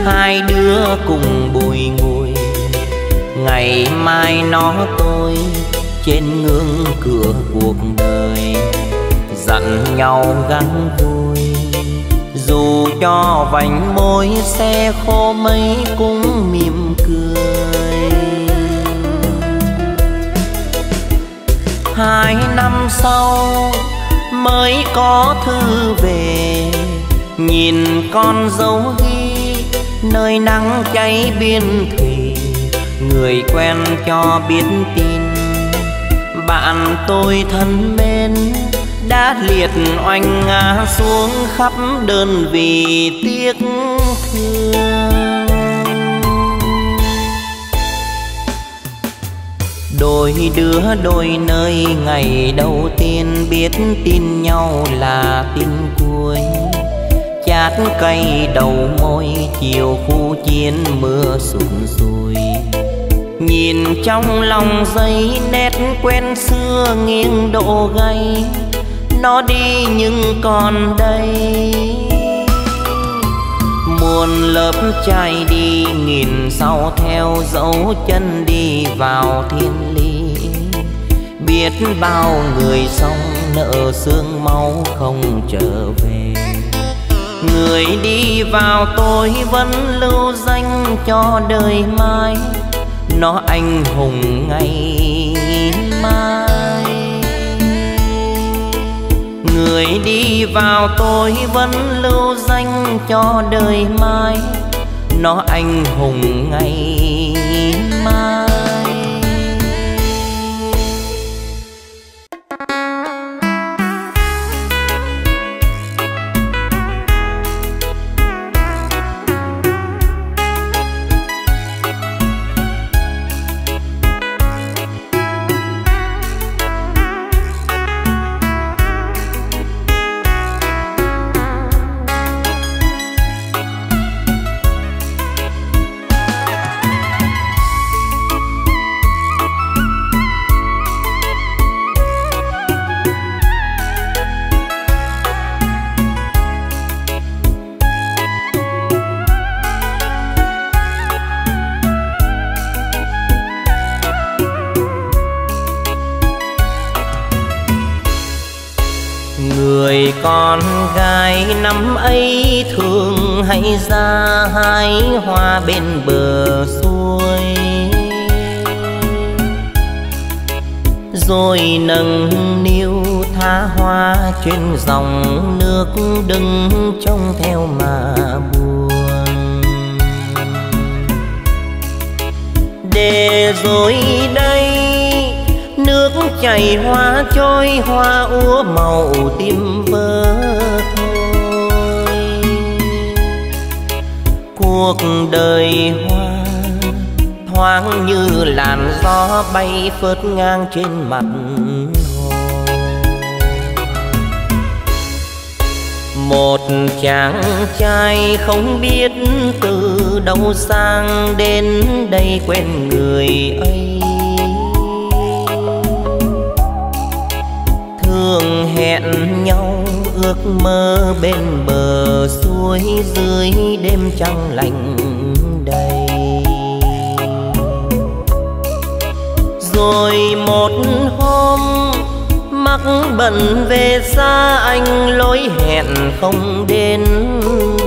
hai đứa cùng bùi ngùi. Ngày mai nó tôi trên ngưỡng cửa cuộc đời, dặn nhau gắn vui. Dù cho vành môi xe khô mấy cũng mỉm cười. Hai năm sau mới có thư về nhìn con dấu ghi nơi nắng cháy biên thủy người quen cho biết tin, bạn tôi thân mến. Đã liệt oanh ngã xuống khắp đơn vì tiếc thương. Đôi đứa đôi nơi ngày đầu tiên biết tin nhau là tin cuối chát cay đầu môi, chiều khu chiến mưa sụt sùi. Nhìn trong lòng giấy nét quen xưa nghiêng độ gay, nó đi nhưng còn đây. Muôn lớp trai đi nghìn sau theo dấu chân đi vào thiên lý. Biết bao người xong nợ xương máu không trở về người đi vào tôi vẫn lưu danh cho đời mai. Nó anh hùng ngày mai. Người đi vào tôi vẫn lưu danh cho đời mai. Nó anh hùng ngày mai hãy ra hái hoa bên bờ suối. Rồi nâng niu tha hoa trên dòng nước đứng trông theo mà buồn. Để rồi đây nước chảy hoa trôi, hoa úa màu tim vỡ. Cuộc đời hoa, thoáng như làn gió bay phớt ngang trên mặt hồ. Một chàng trai không biết từ đâu sang đến đây quen người ấy. Thường hẹn nhau, ước mơ bên bờ suối dưới đêm trăng lạnh đầy. Rồi một hôm, mắc bận về xa anh, lối hẹn không đến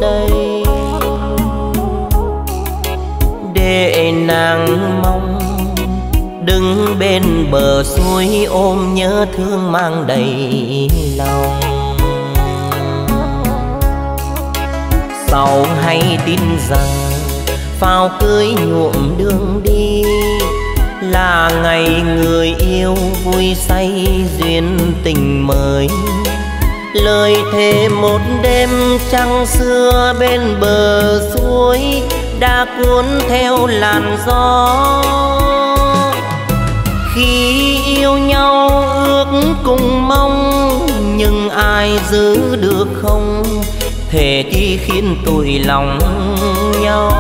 đây. Để nàng mong, đứng bên bờ suối ôm nhớ thương mang đầy lòng. Sau hay tin rằng phao cưới nhuộm đường đi là ngày người yêu vui say duyên tình mới. Lời thề một đêm trăng xưa bên bờ suối đã cuốn theo làn gió. Khi yêu nhau ước cùng mong, nhưng ai giữ được không? Thể chi khiến tủi lòng nhau.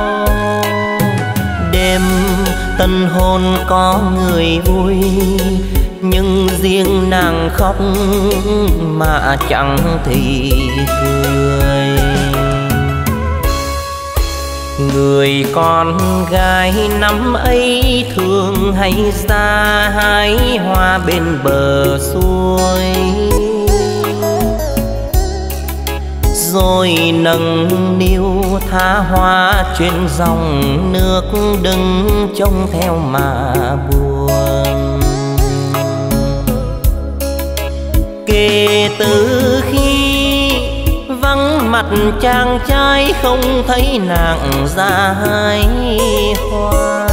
Đêm tân hôn có người vui, nhưng riêng nàng khóc mà chẳng thì cười. Người con gái năm ấy thường hay ra hái hoa bên bờ suối. Rồi nâng niu tha hoa trên dòng nước đứng trông theo mà buồn. Kể từ khi vắng mặt chàng trai không thấy nàng ra hai hoa.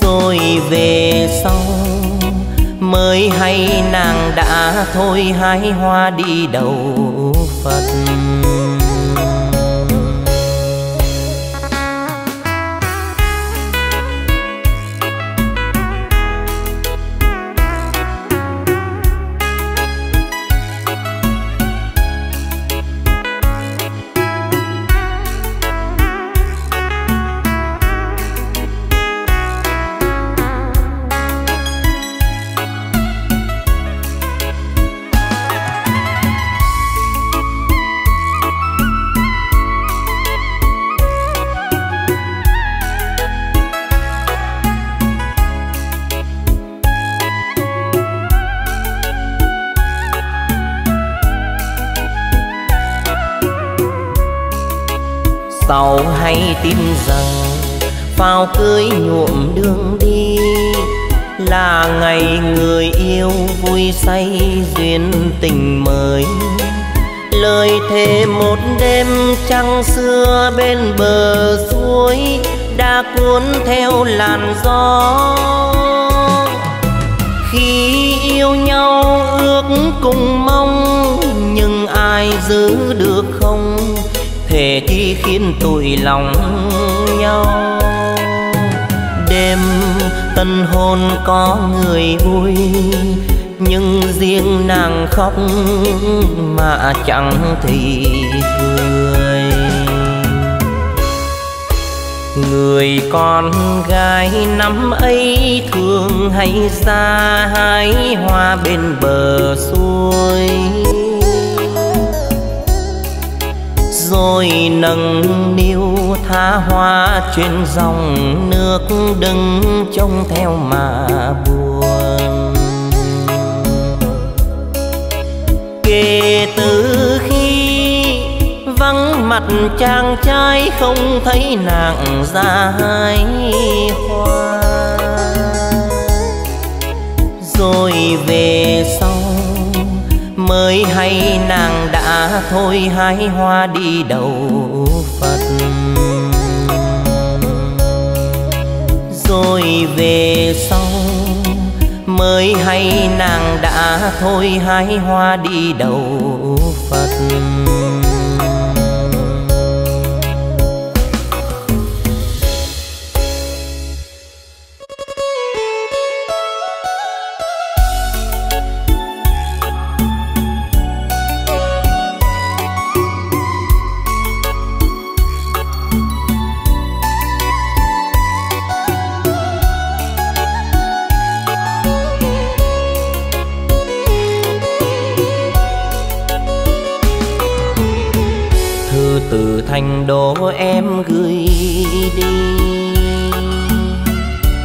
Rồi về sau mới hay nàng đã thôi hái hoa đi đầu phật. Cưới nhuộm đường đi. Là ngày người yêu vui say duyên tình mới. Lời thề một đêm trăng xưa bên bờ suối đã cuốn theo làn gió. Khi yêu nhau ước cùng mong, nhưng ai giữ được không? Thể chi khiến tủi lòng nhau tân hôn có người vui, nhưng riêng nàng khóc mà chẳng thì cười. Người con gái năm ấy thường hay xa hái hoa bên bờ suối. Rồi nâng niu tha hoa trên dòng nước đứng trông theo mà buồn. Kể từ khi vắng mặt chàng trai không thấy nàng ra hai hoa. Rồi về sau mới hay nàng đã thôi hái hoa đi đầu phật. Rồi về sau. Mới hay nàng đã thôi hái hoa đi đầu phật. Thành đô em gửi đi.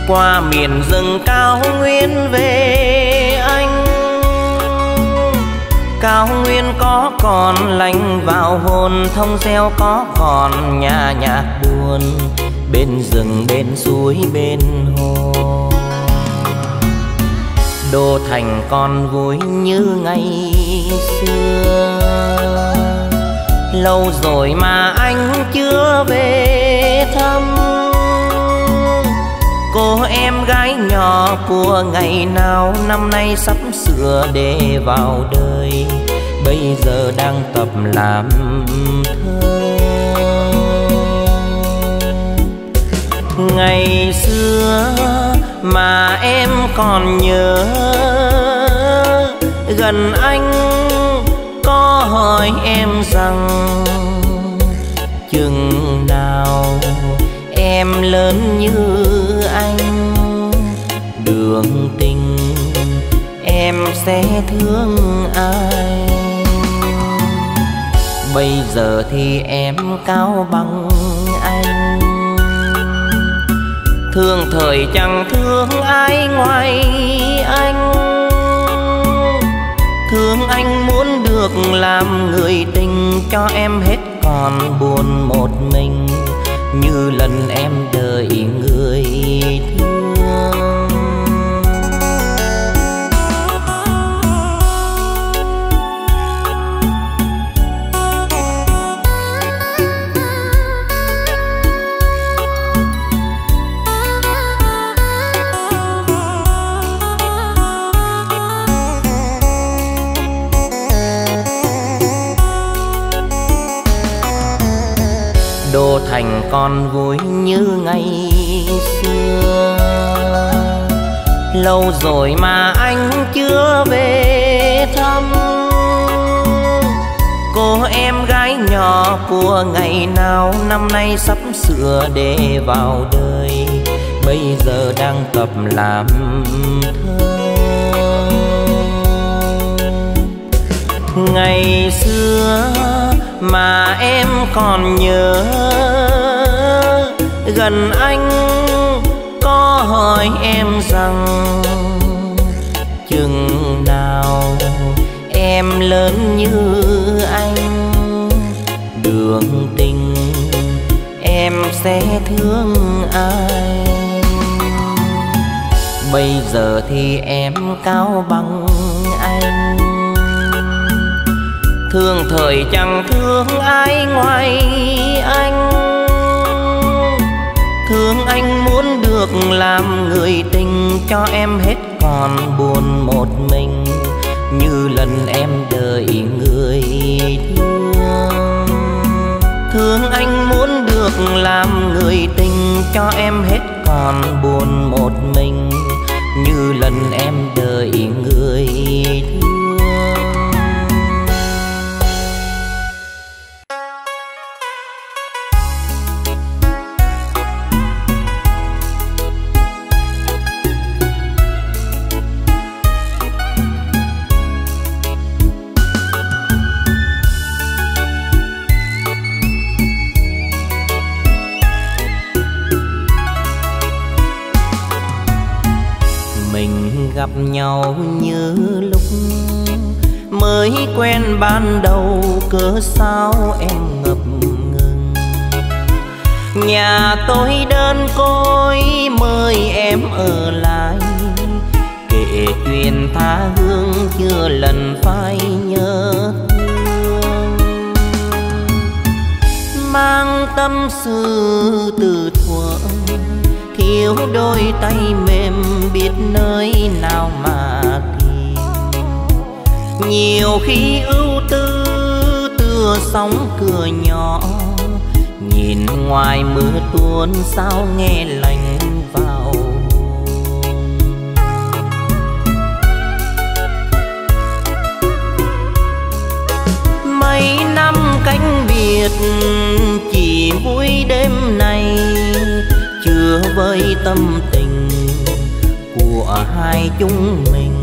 Qua miền rừng cao nguyên về anh. Cao nguyên có còn lành vào hồn, thông gieo có còn nhà nhạc buồn. Bên rừng, bên suối, bên hồ. Đô thành còn vui như ngày xưa lâu rồi mà anh chưa về thăm. Cô em gái nhỏ của ngày nào, năm nay sắp sửa để vào đời. Bây giờ đang tập làm thơ. Ngày xưa mà em còn nhớ, gần anh hỏi em rằng, chừng nào em lớn như anh? Đường tình em sẽ thương ai? Bây giờ thì em cao bằng anh. Thương thời chẳng thương ai ngoài anh. Thương anh muốn được làm người tình cho em hết còn buồn một mình. Như lần em đợi người thương. Còn vui như ngày xưa. Lâu rồi mà anh chưa về thăm. Cô em gái nhỏ của ngày nào năm nay sắp sửa để vào đời. Bây giờ đang tập làm thơ. Ngày xưa mà em còn nhớ gần anh có hỏi em rằng, chừng nào em lớn như anh, đường tình em sẽ thương ai? Bây giờ thì em cao bằng anh, thương thời chẳng thương ai ngoài anh thương anh muốn được làm người tình cho em hết còn buồn một mình, như lần em đợi người thương. Thương anh muốn được làm người tình cho em hết còn buồn một mình, như lần em đợi người thương. Nhau như lúc mới quen ban đầu, cớ sao em ngập ngừng? Nhà tôi đơn côi, mời em ở lại. Kể chuyện tha hương chưa lần phai nhớ thương. Mang tâm sự từ thuở yêu đôi tay mềm biết nơi nào mà tìm nhiều khi ưu tư tựa sóng cửa nhỏ, nhìn ngoài mưa tuôn sao nghe lành vào. Mấy năm cánh biệt chỉ vui đêm này với tâm tình của hai chúng mình.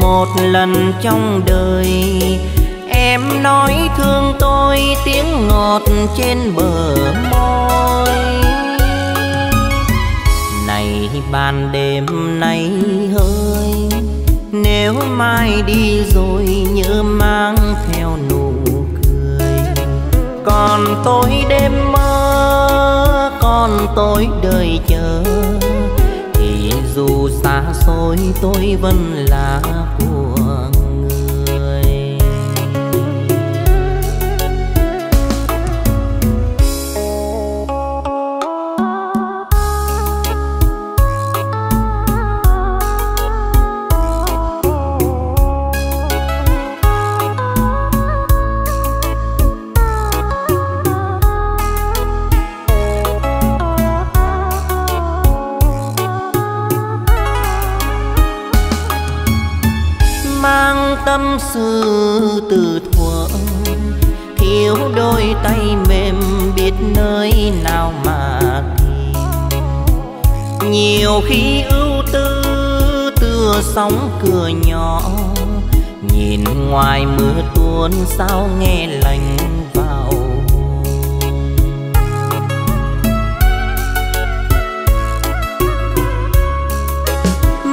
Một lần trong đời, em nói thương tôi tiếng ngọt trên bờ môi. Này ban đêm nay hơi, nếu mai đi rồi nhớ mang theo nụ cười. Còn tôi đêm mơ con tôi đợi chờ. Thì dù xa xôi tôi vẫn là của ngoài mưa tuôn sao nghe lành vào.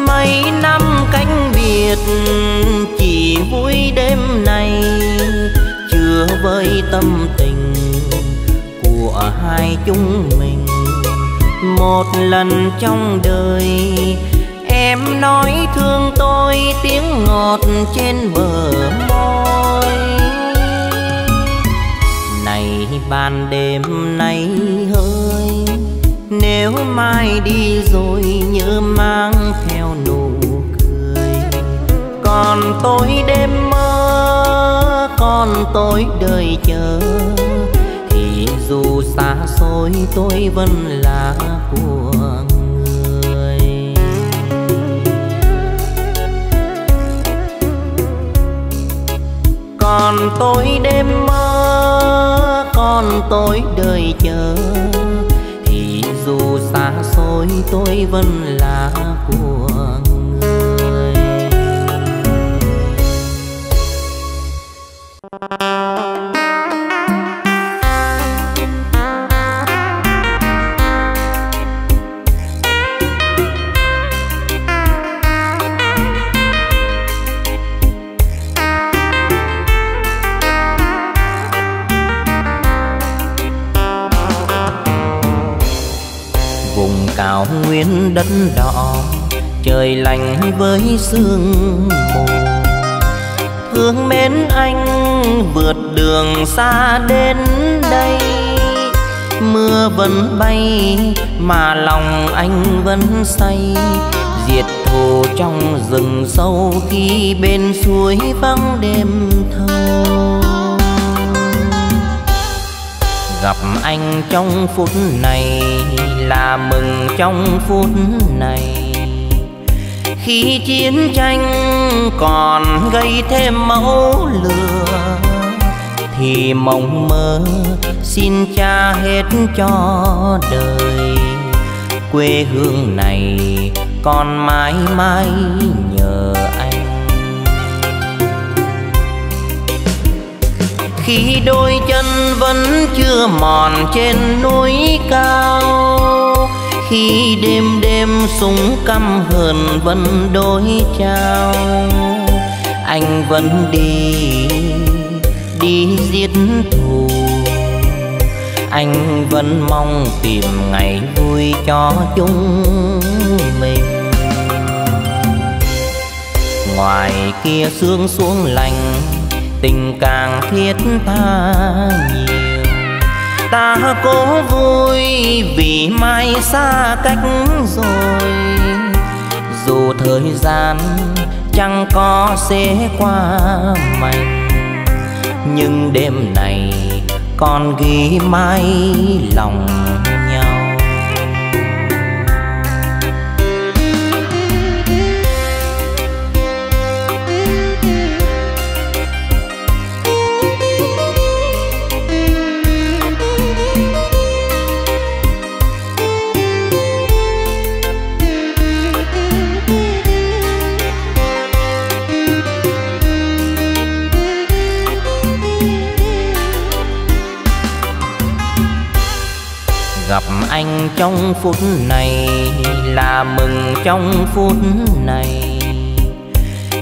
Mấy năm cánh biệt chỉ vui đêm nay chưa với tâm tình của hai chúng mình. Một lần trong đời em nói thương tôi tiếng ngọt trên bờ môi này ban đêm nay hơi, nếu mai đi rồi nhớ mang theo nụ cười. còn tôi đêm mơ, còn tôi đợi chờ, thì dù xa xôi tôi vẫn là còn tôi đêm mơ, còn tôi đợi chờ. Thì dù xa xôi tôi vẫn là trên đất đỏ, trời lành với sương mù. Thương mến anh vượt đường xa đến đây, mưa vẫn bay mà lòng anh vẫn say. Diệt thù trong rừng sâu khi bên suối vắng đêm thâu gặp anh trong phút này, là mừng trong phút này. Khi chiến tranh còn gây thêm máu lửa, thì mộng mơ xin cha hết cho đời. Quê hương này còn mãi mãi khi đôi chân vẫn chưa mòn trên núi cao. Khi đêm đêm súng căm hờn vẫn đối trao anh vẫn đi đi giết thù. Anh vẫn mong tìm ngày vui cho chúng mình. Ngoài kia sương xuống lành tình càng thiết tha nhiều. Ta cố vui vì mai xa cách rồi. Dù thời gian chẳng có sẽ qua mạnh nhưng đêm này còn ghi mãi lòng anh trong phút này, là mừng trong phút này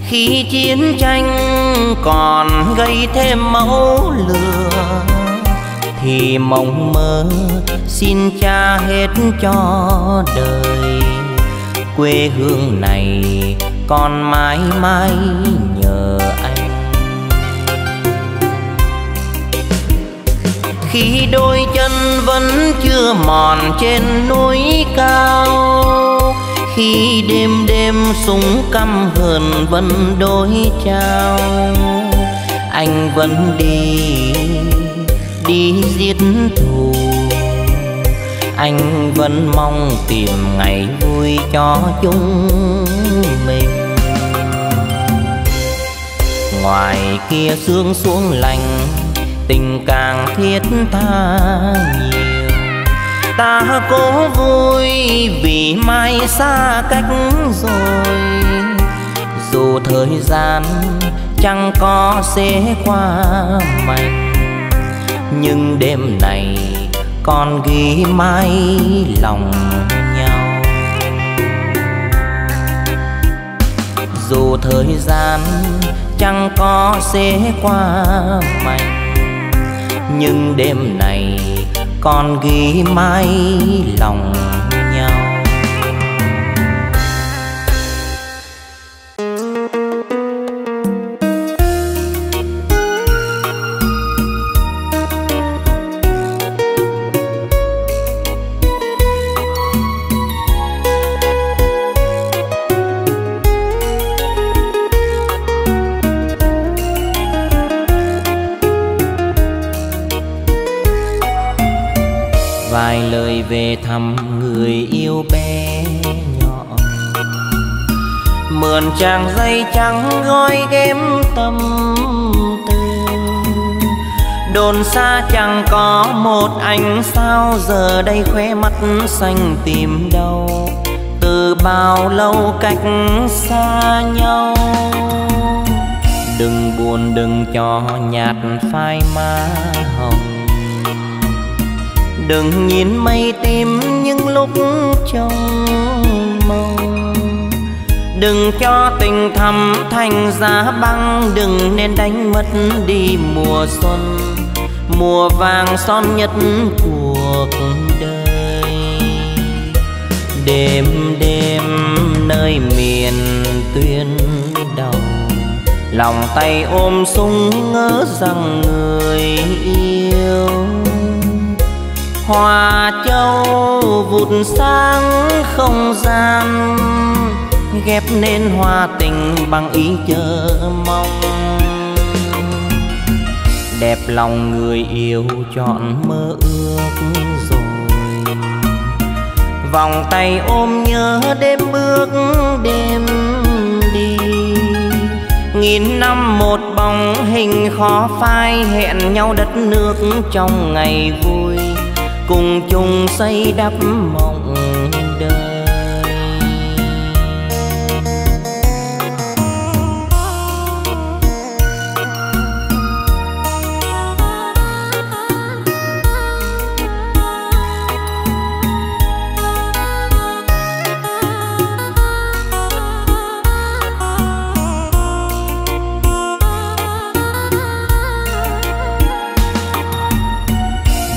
khi chiến tranh còn gây thêm máu lửa, thì mộng mơ xin cha hết cho đời quê hương này còn mãi mãi nhờ anh. khi đôi vẫn chưa mòn trên núi cao. Khi đêm đêm súng căm hờn vẫn đối trao anh vẫn đi đi giết thù. Anh vẫn mong tìm ngày vui cho chúng mình. Ngoài kia sương xuống lành, tình càng thiết tha nhiều ta cố vui vì mai xa cách rồi. Dù thời gian chẳng có sẽ qua mạnh nhưng đêm này còn ghi mãi lòng nhau. Dù thời gian chẳng có sẽ qua mạnh nhưng đêm này còn ghi mãi lòng thăm người yêu bé nhỏ. Mượn chàng dây trắng gói ghém tâm tư đồn xa chẳng có một ánh sao giờ đây khoe mắt xanh tìm đâu. Từ bao lâu cách xa nhau. Đừng buồn đừng cho nhạt phai má đừng nhìn mây tím những lúc trong mong. Đừng cho tình thầm thành giá băng, đừng nên đánh mất đi mùa xuân. Mùa vàng son nhất cuộc đời. Đêm đêm nơi miền tuyên đầu, lòng tay ôm súng ngỡ rằng người yêu hoa châu vụt sáng không gian, ghép nên hoa tình bằng ý chờ mong. Đẹp lòng người yêu chọn mơ ước rồi. Vòng tay ôm nhớ đêm bước đêm đi. Nghìn năm một bóng hình khó phai hẹn nhau đất nước trong ngày vui cùng chung xây đắp mộng.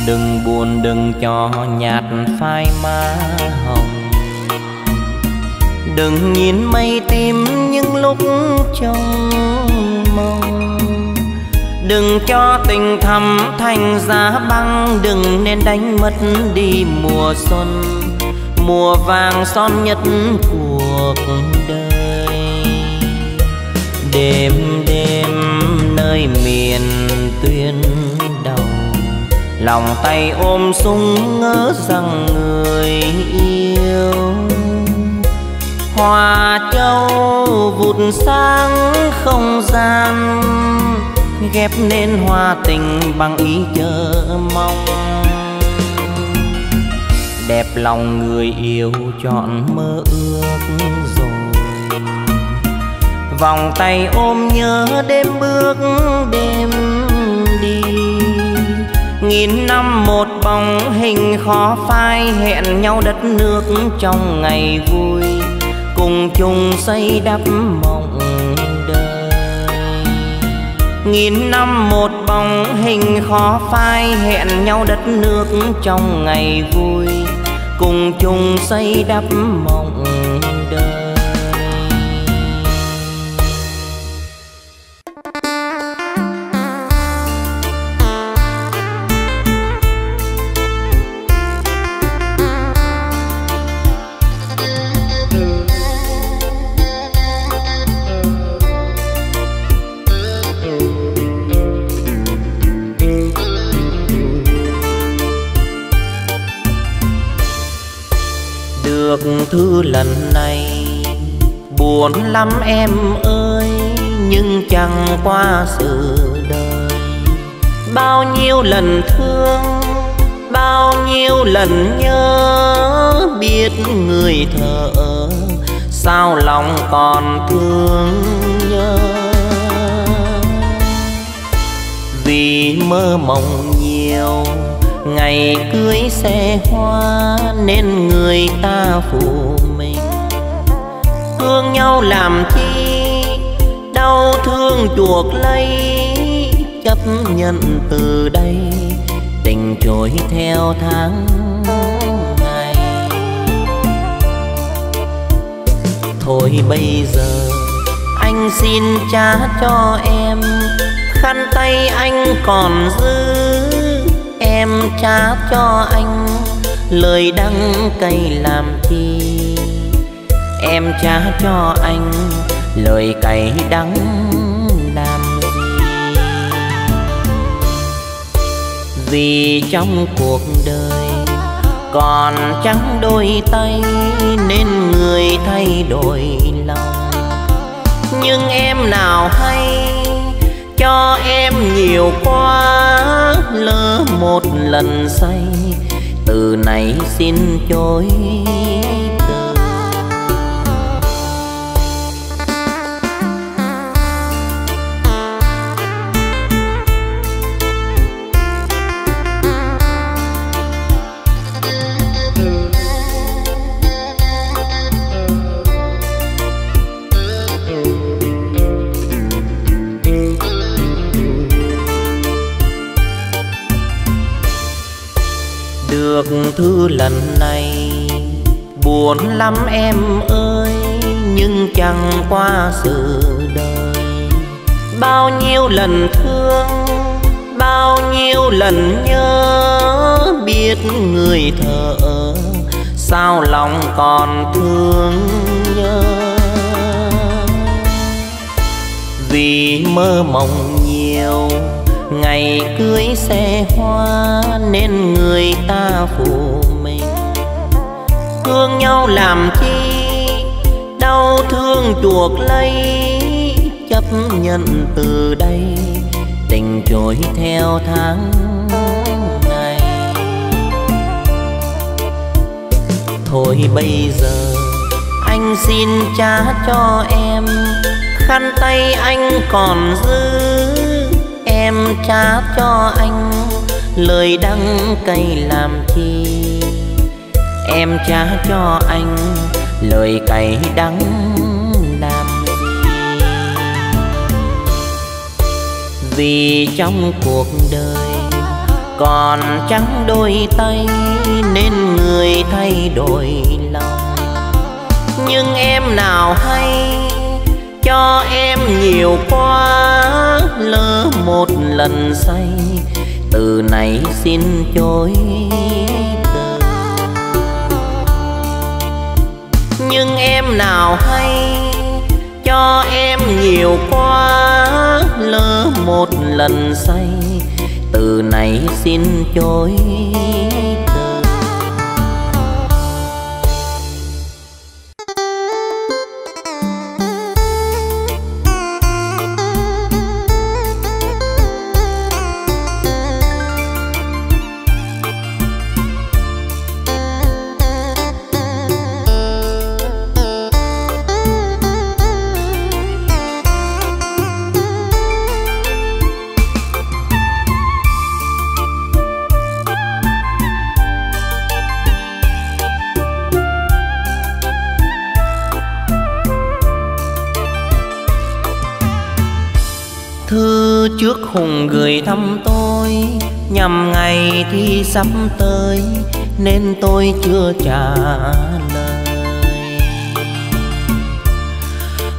Đừng buồn, đừng cho nhạt phai má hồng. Đừng nhìn mây tím những lúc trong mong. Đừng cho tình thầm thành giá băng, đừng nên đánh mất đi mùa xuân. Mùa vàng son nhất cuộc đời. Đêm đêm nơi miền tuyên lòng tay ôm súng ngỡ rằng người yêu. Hoa châu vụt sáng không gian, ghép nên hoa tình bằng ý chờ mong. Đẹp lòng người yêu chọn mơ ước rồi. Vòng tay ôm nhớ đêm bước đêm nghìn năm một bóng hình khó phai, hẹn nhau đất nước trong ngày vui. Cùng chung xây đắp mộng đời. Nghìn năm một bóng hình khó phai, hẹn nhau đất nước trong ngày vui. Cùng chung xây đắp mộng được thư lần này. Buồn lắm em ơi, nhưng chẳng qua sự đời. Bao nhiêu lần thương, bao nhiêu lần nhớ, biết người thở sao lòng còn thương nhớ. Vì mơ mộng nhiều ngày cưới xe hoa, nên người ta phụ mình. Thương nhau làm chi, đau thương chuộc lấy, chấp nhận từ đây, tình trôi theo tháng ngày. Thôi bây giờ, anh xin trả cho em, khăn tay anh còn giữ em trả cho anh lời đắng cay làm chi. Em trả cho anh lời cay đắng làm gì. Vì trong cuộc đời còn trắng đôi tay nên người thay đổi lòng. Nhưng em nào hay cho em nhiều quá lỡ một lần say từ nay xin chối. Lần này. Buồn lắm em ơi, nhưng chẳng qua sự đời. Bao nhiêu lần thương, bao nhiêu lần nhớ, biết người thở sao lòng còn thương nhớ. Vì mơ mộng nhiều, ngày cưới xe hoa nên người ta phụ thương nhau làm chi? Đau thương chuộc lấy, chấp nhận từ đây. Tình trôi theo tháng ngày. Thôi bây giờ, anh xin trả cho em. Khăn tay anh còn giữ, em trả cho anh. Lời đắng cay làm chi? Em trả cho anh lời cay đắng làm vì trong cuộc đời còn trắng đôi tay nên người thay đổi lòng. Nhưng em nào hay cho em nhiều quá, lỡ một lần say, từ này xin chối nào hay cho em nhiều quá lỡ một lần say từ này xin chối. Hùng gửi thăm tôi. Nhằm ngày thi sắp tới, nên tôi chưa trả lời.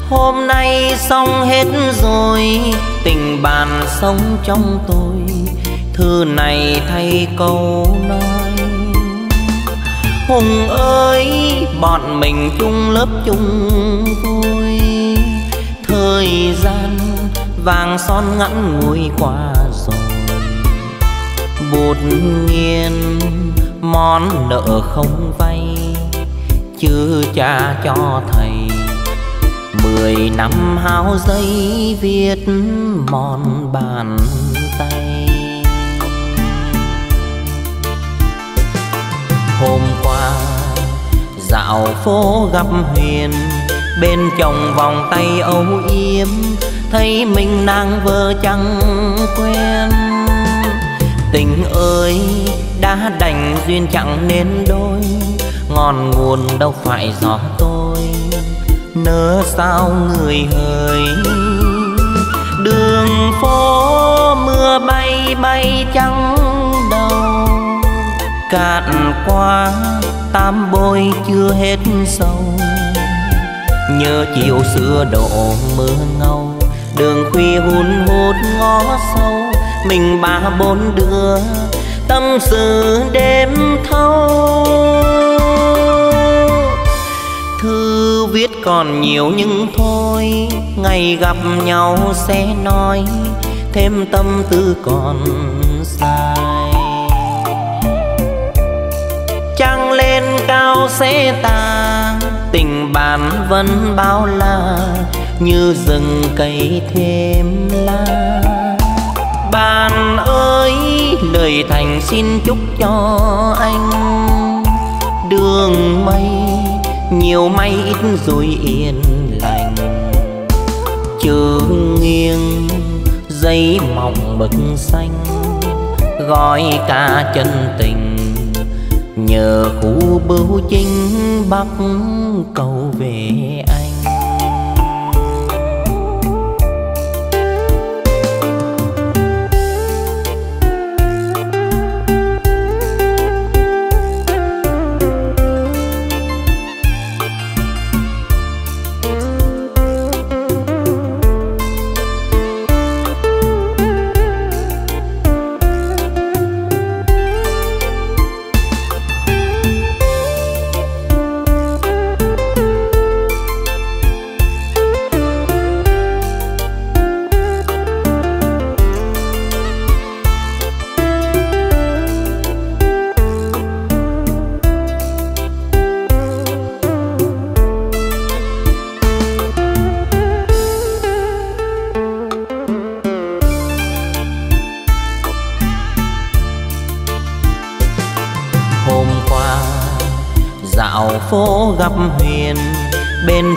Hôm nay xong hết rồi, tình bạn sống trong tôi. Thư này thay câu nói. Hùng ơi, bọn mình chung lớp chung vui. Thời gian vàng son ngắn ngùi qua rồi bột nghiền món nợ không vay chứ cha cho thầy. Mười năm hao giấy viết mòn bàn tay. Hôm qua dạo phố gặp huyền, bên chồng vòng tay âu yếm thấy mình nàng vợ chẳng quen tình ơi, đã đành duyên chẳng nên đôi. Ngọn nguồn đâu phải do tôi, nỡ sao người hời đường phố mưa bay bay trắng đầu. Cạn qua tam bôi chưa hết sâu nhớ chiều xưa đổ mưa ngâu đường khuya hun hút ngó sâu. Mình ba bốn đứa, tâm sự đêm thâu. Thư viết còn nhiều nhưng thôi, ngày gặp nhau sẽ nói thêm tâm tư còn dài. Trăng lên cao sẽ tàn, tình bạn vẫn bao la như rừng cây thêm lá bạn ơi, lời thành xin chúc cho anh. Đường mây, nhiều mây ít rồi yên lành. Chữ nghiêng dây mỏng mực xanh. Gói cả chân tình, nhờ khu bưu chính bắc cầu về anh.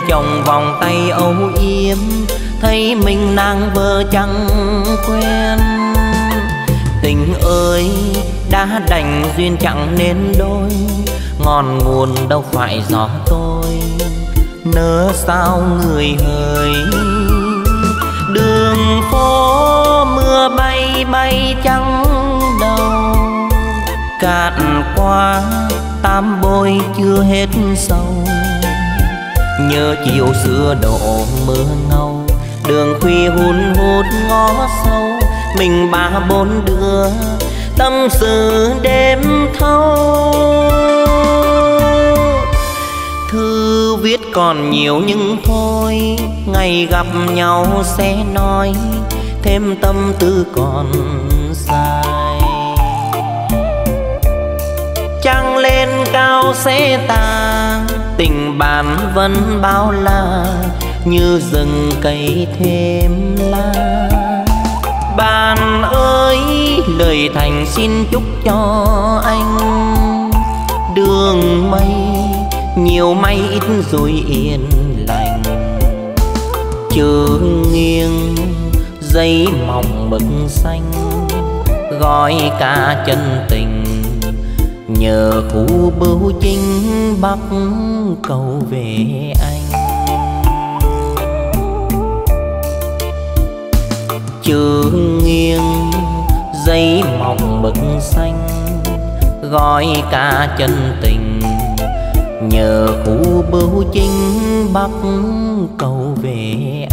Chồng vòng tay âu yếm, thấy mình nàng vợ chẳng quen. Tình ơi, đã đành duyên chẳng nên đôi, ngọn nguồn đâu phải gió tôi. Nỡ sao người hời đường phố mưa bay bay trắng đầu. Cạn qua tam bôi chưa hết sâu nhớ chiều xưa đổ mưa ngâu, đường khuya hun hút ngó sâu. Mình ba bốn đứa, tâm sự đêm thâu. Thư viết còn nhiều nhưng thôi, ngày gặp nhau sẽ nói, thêm tâm tư còn dài. Trăng lên cao sẽ tàn bàn vẫn bao la, như rừng cây thêm lá bạn ơi, lời thành xin chúc cho anh. Đường mây, nhiều mây ít rồi yên lành. Chớ nghiêng, dây mỏng mực xanh, gói cả chân tình nhờ khu bưu chính bắc cầu về anh. Trường nghiêng dây mỏng mực xanh, gói cả chân tình. Nhờ khu bưu chính bắc cầu về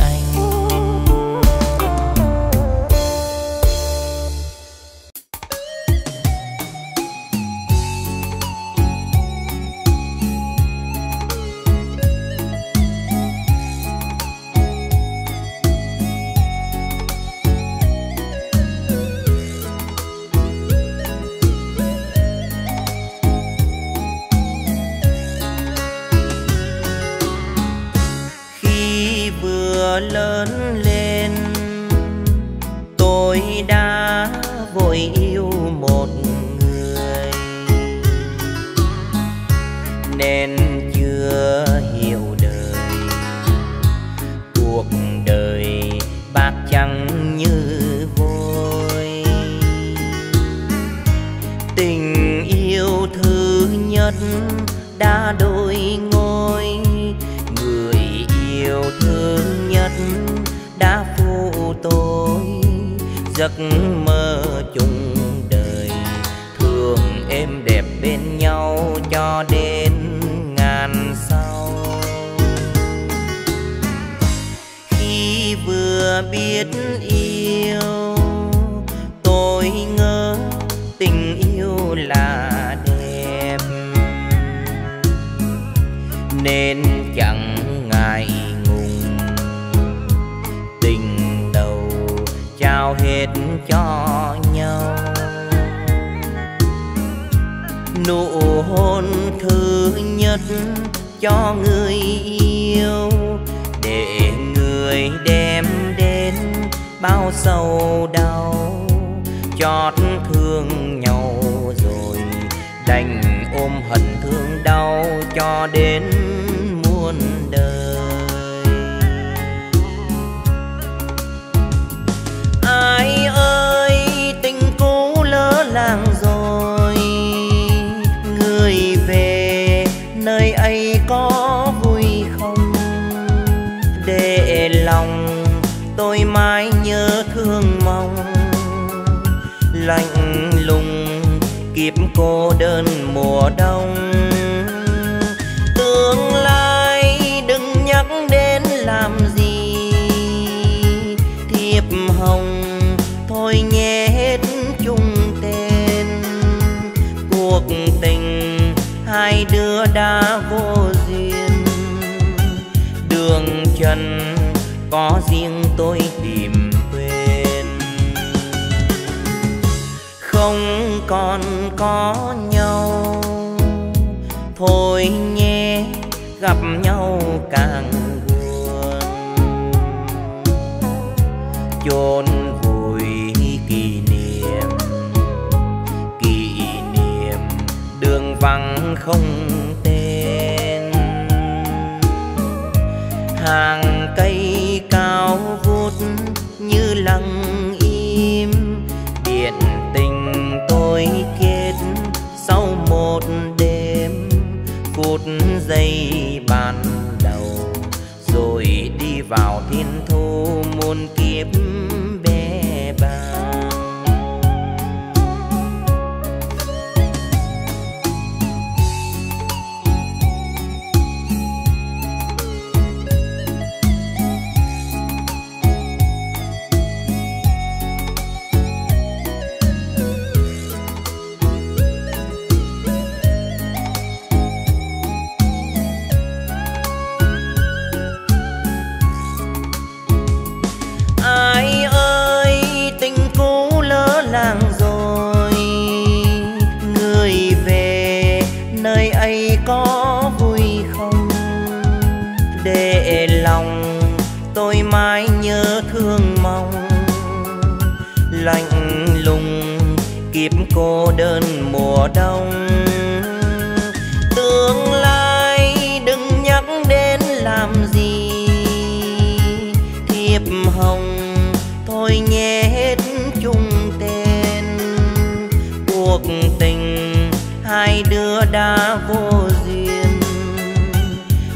đã vô duyên.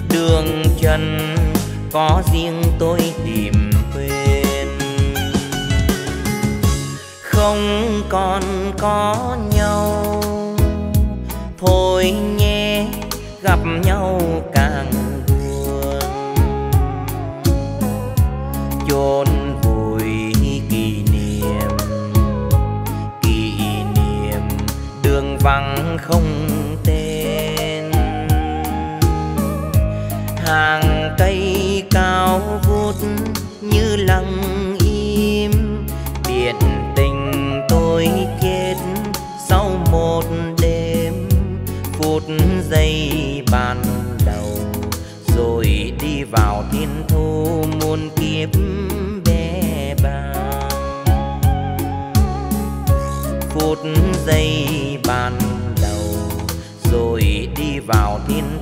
Đường trần có riêng tôi tìm quên. Không còn có nhau, thôi nhé, gặp nhau vào thiên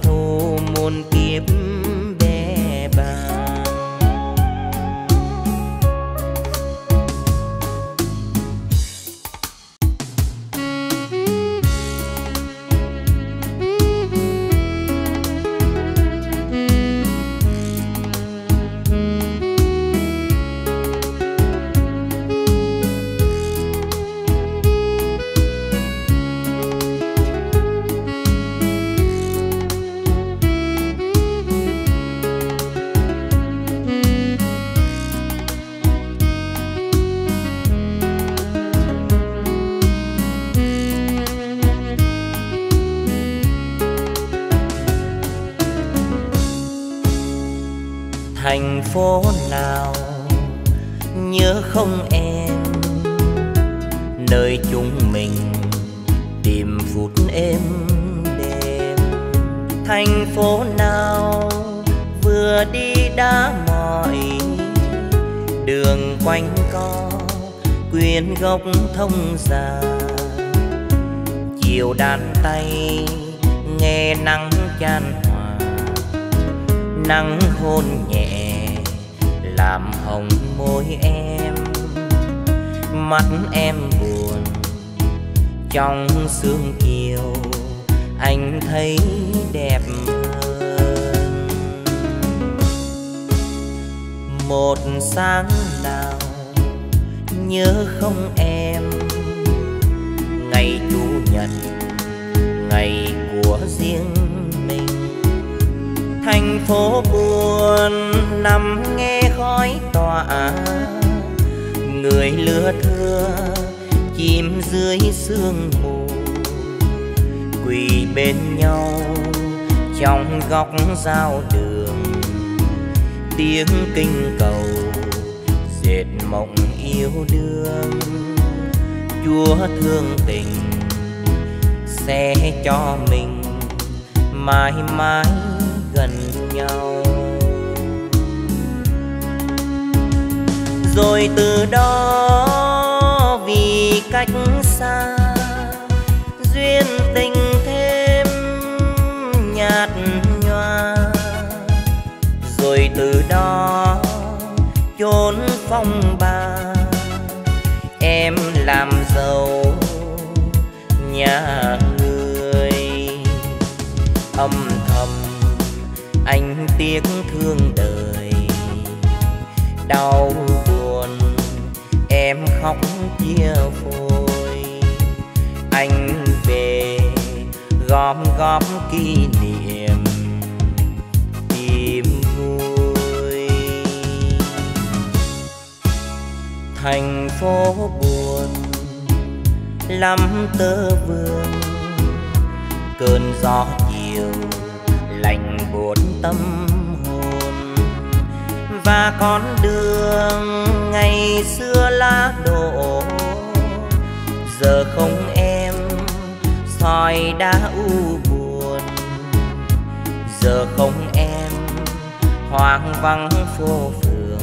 hoang vắng phố phường.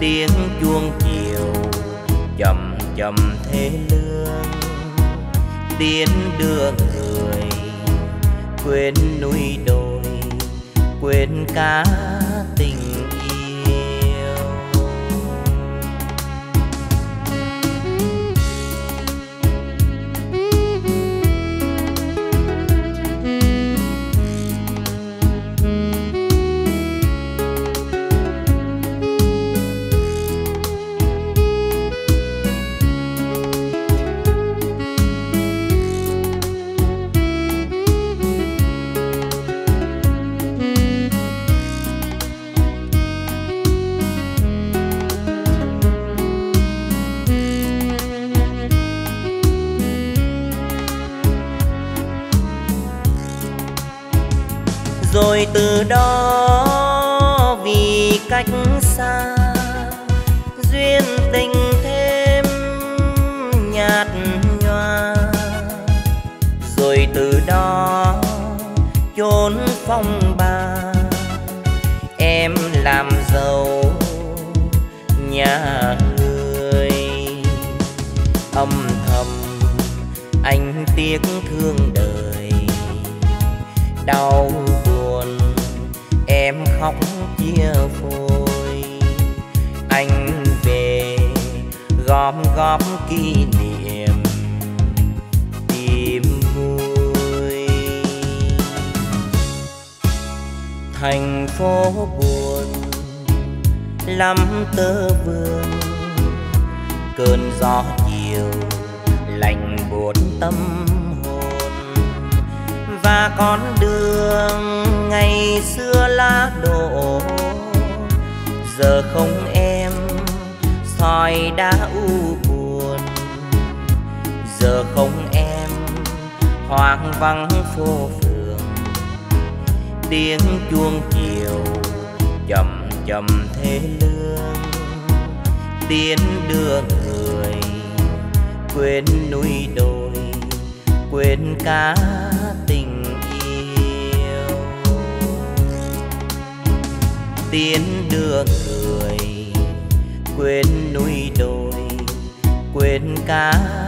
Tiếng chuông chiều chậm chậm thế lương. Tiến đưa người, quên núi đồi, quên cá từ đó vì cách xa. phố buồn, lắm tơ vương. Cơn gió chiều lạnh buốt tâm hồn. Và con đường ngày xưa lá đổ. Giờ không em, soi đã u buồn. Giờ không em, hoang vắng phố tiếng chuông chiều, chậm chậm thế lương. Tiến đưa người, quên núi đồi, quên cả tình yêu. Tiến đưa người, quên núi đồi, quên cả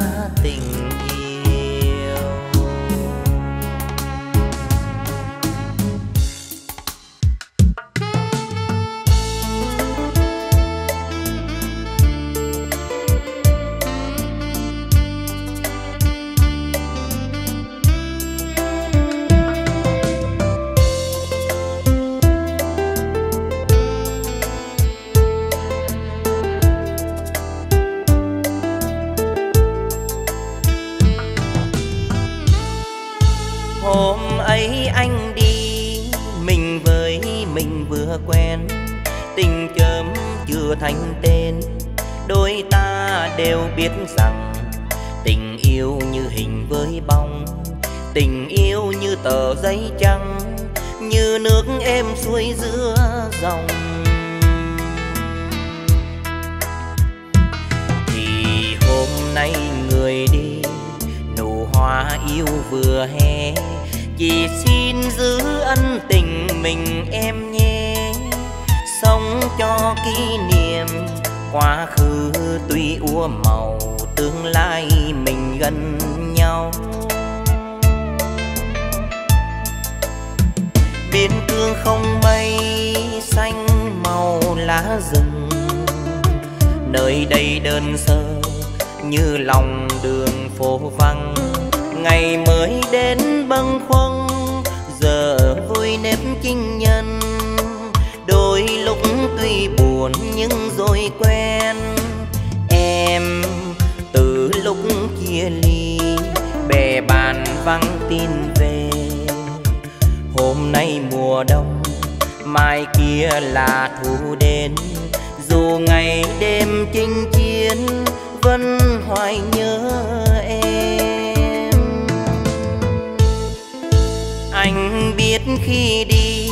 khi đi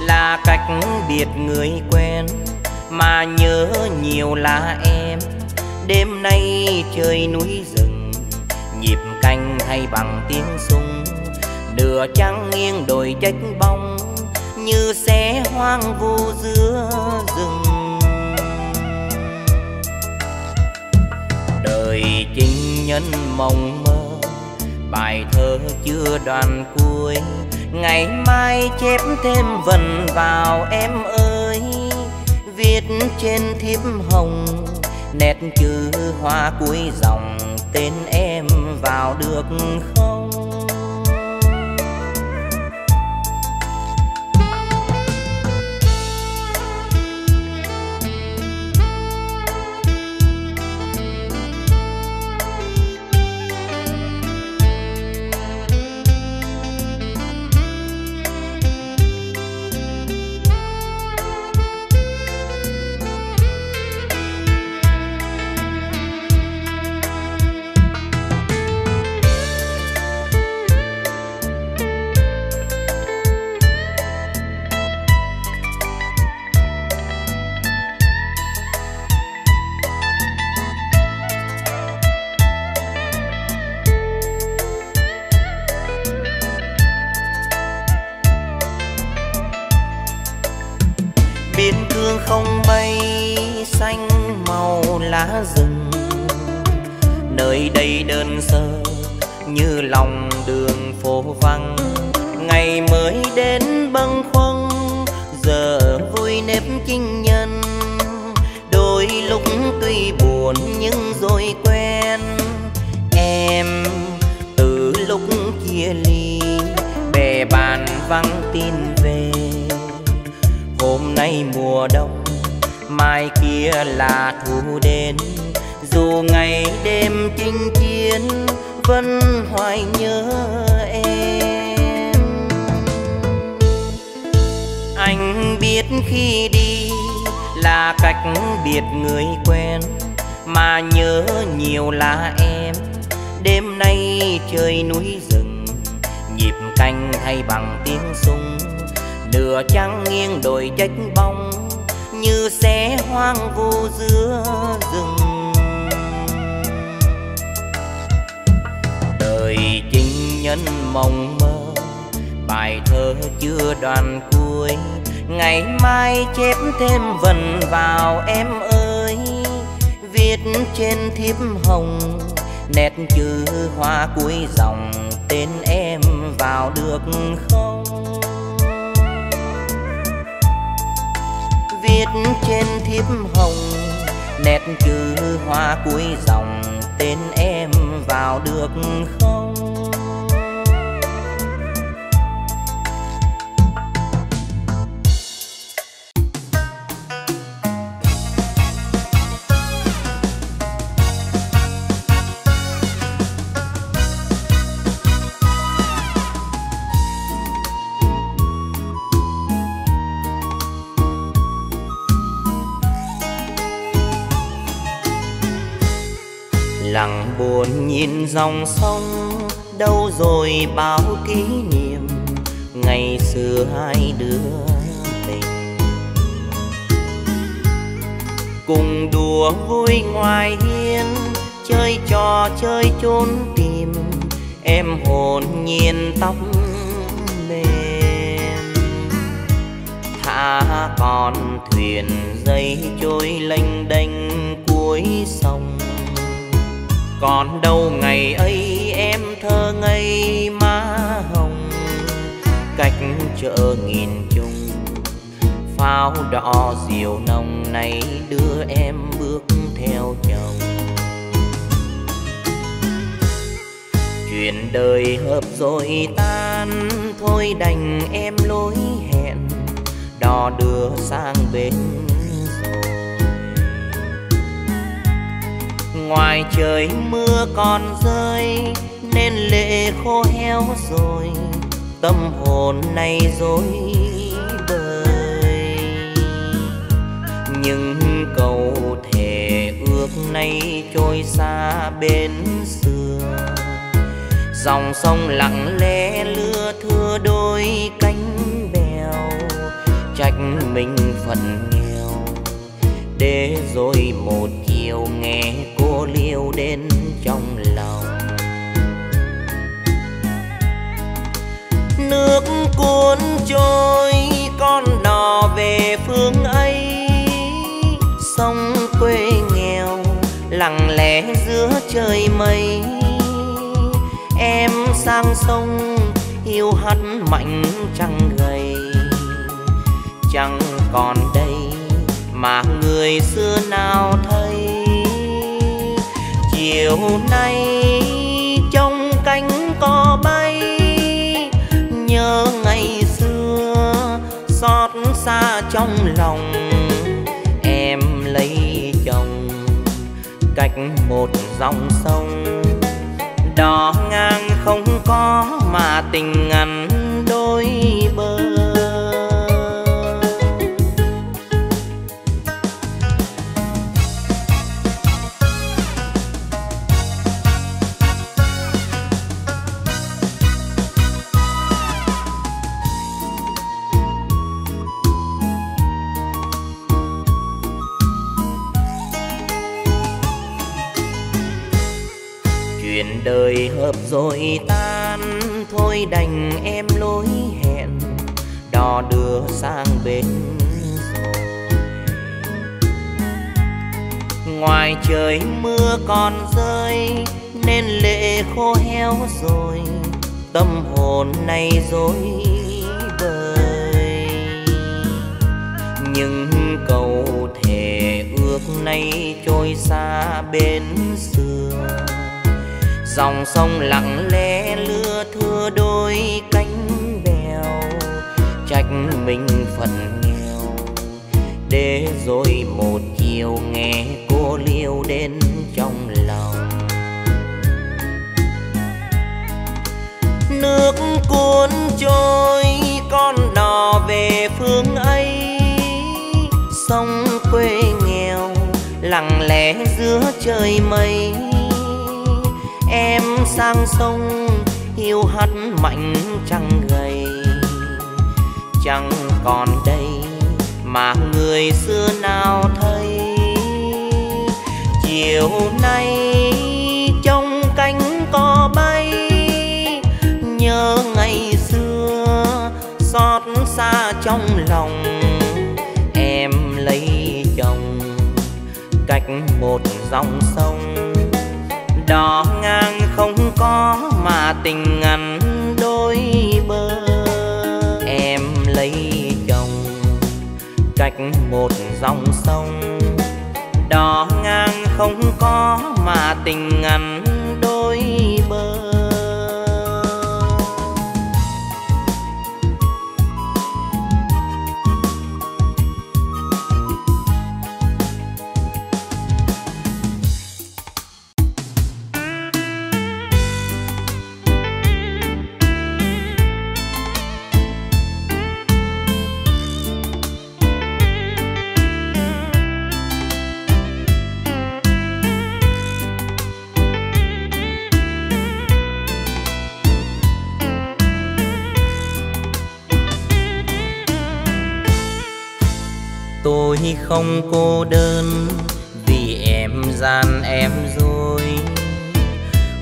là cách biệt người quen mà nhớ nhiều là em. Đêm nay trời núi rừng nhịp canh hay bằng tiếng súng, nửa trăng nghiêng đồi trách bóng như xé hoang vu giữa rừng. Đời chinh nhân mộng mơ bài thơ chưa đoàn cuối ngày mai chép thêm vần vào em ơi. Viết trên thiếp hồng, nét chữ hoa cuối dòng tên em vào được không? lòng đường phố vắng. Ngày mới đến bâng khuâng, giờ vui nếp chinh nhân. Đôi lúc tuy buồn nhưng rồi quen. Em từ lúc chia ly, bè bàn vắng tin về. Hôm nay mùa đông, mai kia là thu đến. Dù ngày đêm chinh chiến vẫn hoài nhớ em. Anh biết khi đi là cách biệt người quen mà nhớ nhiều là em. Đêm nay trời núi rừng nhịp canh hay bằng tiếng súng, nửa trăng nghiêng đồi trách bóng như xé hoang vu giữa rừng. Lời chinh nhân mộng mơ, bài thơ chưa đoàn cuối. Ngày mai chép thêm vần vào em ơi, viết trên thiếp hồng. Nét chữ hoa cuối dòng tên em vào được không? Viết trên thiếp hồng, nét chữ hoa cuối dòng tên em vào được không? Dòng sông, đâu rồi bao kỷ niệm, ngày xưa hai đứa mình. Cùng đùa vui ngoài hiên, chơi trò chơi trốn tìm, em hồn nhiên tóc mềm. Thả con thuyền dây trôi lênh đênh cuối sông còn đâu ngày ấy em thơ ngây má hồng, cách chợ nghìn chung. Pháo đỏ diều nồng này đưa em bước theo chồng. Chuyện đời hợp rồi tan, thôi đành em lối hẹn. Đò đưa sang bên ngoài trời mưa còn rơi, nên lệ khô héo rồi, tâm hồn này dối bời. Nhưng cầu thề ước nay trôi xa bên xưa dòng sông lặng lẽ lưa thưa đôi cánh bèo, trách mình phần nghèo, để rồi một chiều nghe cô liêu đến trong lòng. Nước cuốn trôi, con đò về phương ấy sông quê nghèo, lặng lẽ giữa trời mây. Em sang sông hiu hắt mạnh trăng gầy. Chẳng còn đây mà người xưa nào thấy chiều nay trong cánh cò bay, nhớ ngày xưa xót xa trong lòng. Em lấy chồng cách một dòng sông, đò ngang không có mà tình ngắn đôi bờ. Hợp rồi tan. Thôi đành em lối hẹn, đò đưa sang bên rồi. Ngoài trời mưa còn rơi, nên lệ khô héo rồi. Tâm hồn này dối bời. Nhưng cầu thề ước nay trôi xa bên xưa dòng sông lặng lẽ lưa thưa đôi cánh bèo, trách mình phần nghèo. Để rồi một chiều nghe cô liêu đến trong lòng. Nước cuốn trôi, con đò về phương ấy sông quê nghèo, lặng lẽ giữa trời mây em sang sông, hiu hắt mạnh trăng gầy. Chẳng còn đây mà người xưa nào thấy. Chiều nay trong cánh cò bay, nhớ ngày xưa xót xa trong lòng. Em lấy chồng cách một dòng sông đỏ ngang mà tình ngăn đôi bờ. Em lấy chồng cách một dòng sông, đò ngang không có mà tình ngăn tôi không cô đơn vì em gian em rồi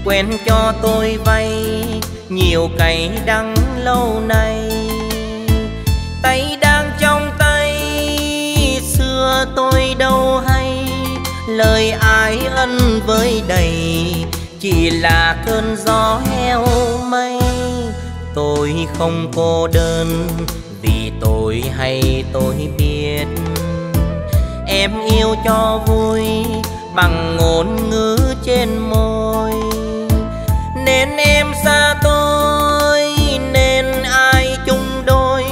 quen cho tôi vay nhiều cay đắng lâu nay. Tay đang trong tay, xưa tôi đâu hay. Lời ai ân với đầy, chỉ là cơn gió heo mây. Tôi không cô đơn vì tôi hay tôi biết em yêu cho vui bằng ngôn ngữ trên môi. Nên em xa tôi, nên ai chung đôi?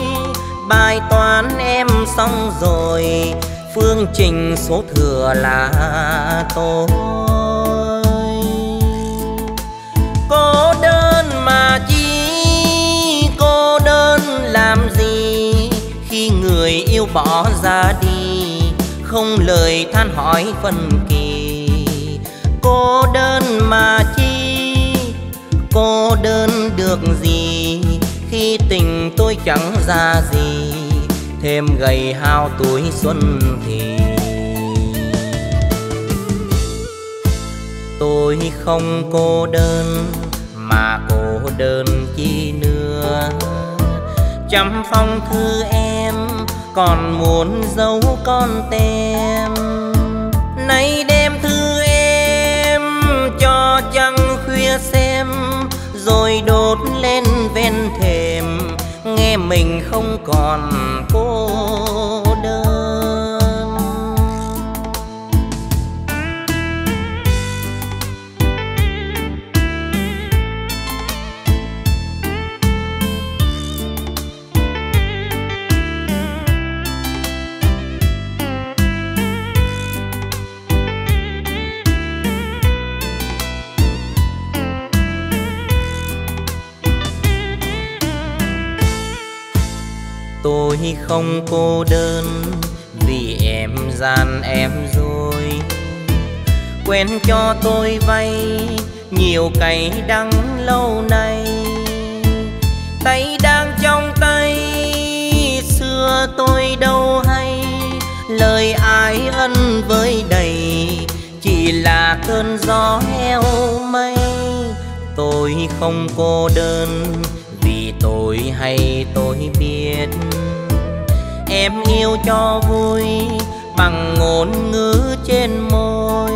Bài toán em xong rồi, phương trình số thừa là tôi. Cô đơn mà chi, cô đơn làm gì? Khi người yêu bỏ ra đi không lời than hỏi phân kỳ. Cô đơn mà chi? Cô đơn được gì? Khi tình tôi chẳng ra gì, thêm gầy hao tuổi xuân thì. Tôi không cô đơn mà cô đơn chi nữa. Chăm phong thư em còn muốn giấu con tem. Nay đem thư em cho trăng khuya xem, rồi đốt lên ven thềm. Nghe mình không còn cô. Tôi không cô đơn, vì em gian em rồi quen cho tôi vay nhiều cay đắng lâu nay. Tay đang trong tay, xưa tôi đâu hay. Lời ai ân với đầy, chỉ là cơn gió heo mây. Tôi không cô đơn, vì tôi hay tôi biết em yêu cho vui bằng ngôn ngữ trên môi.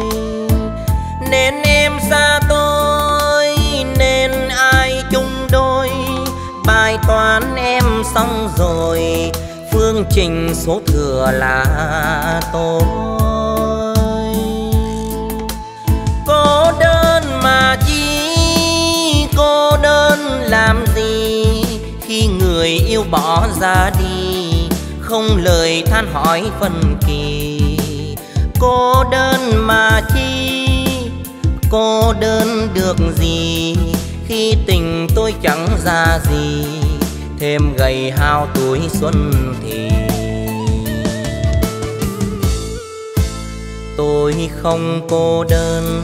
Nên em xa tôi, nên ai chung đôi? Bài toán em xong rồi, phương trình số thừa là tôi. Cô đơn mà chi, cô đơn làm gì? Khi người yêu bỏ ra đi không lời than hỏi phân kỳ. Cô đơn mà chi? Cô đơn được gì? Khi tình tôi chẳng ra gì, thêm gầy hao tuổi xuân thì. Tôi không cô đơn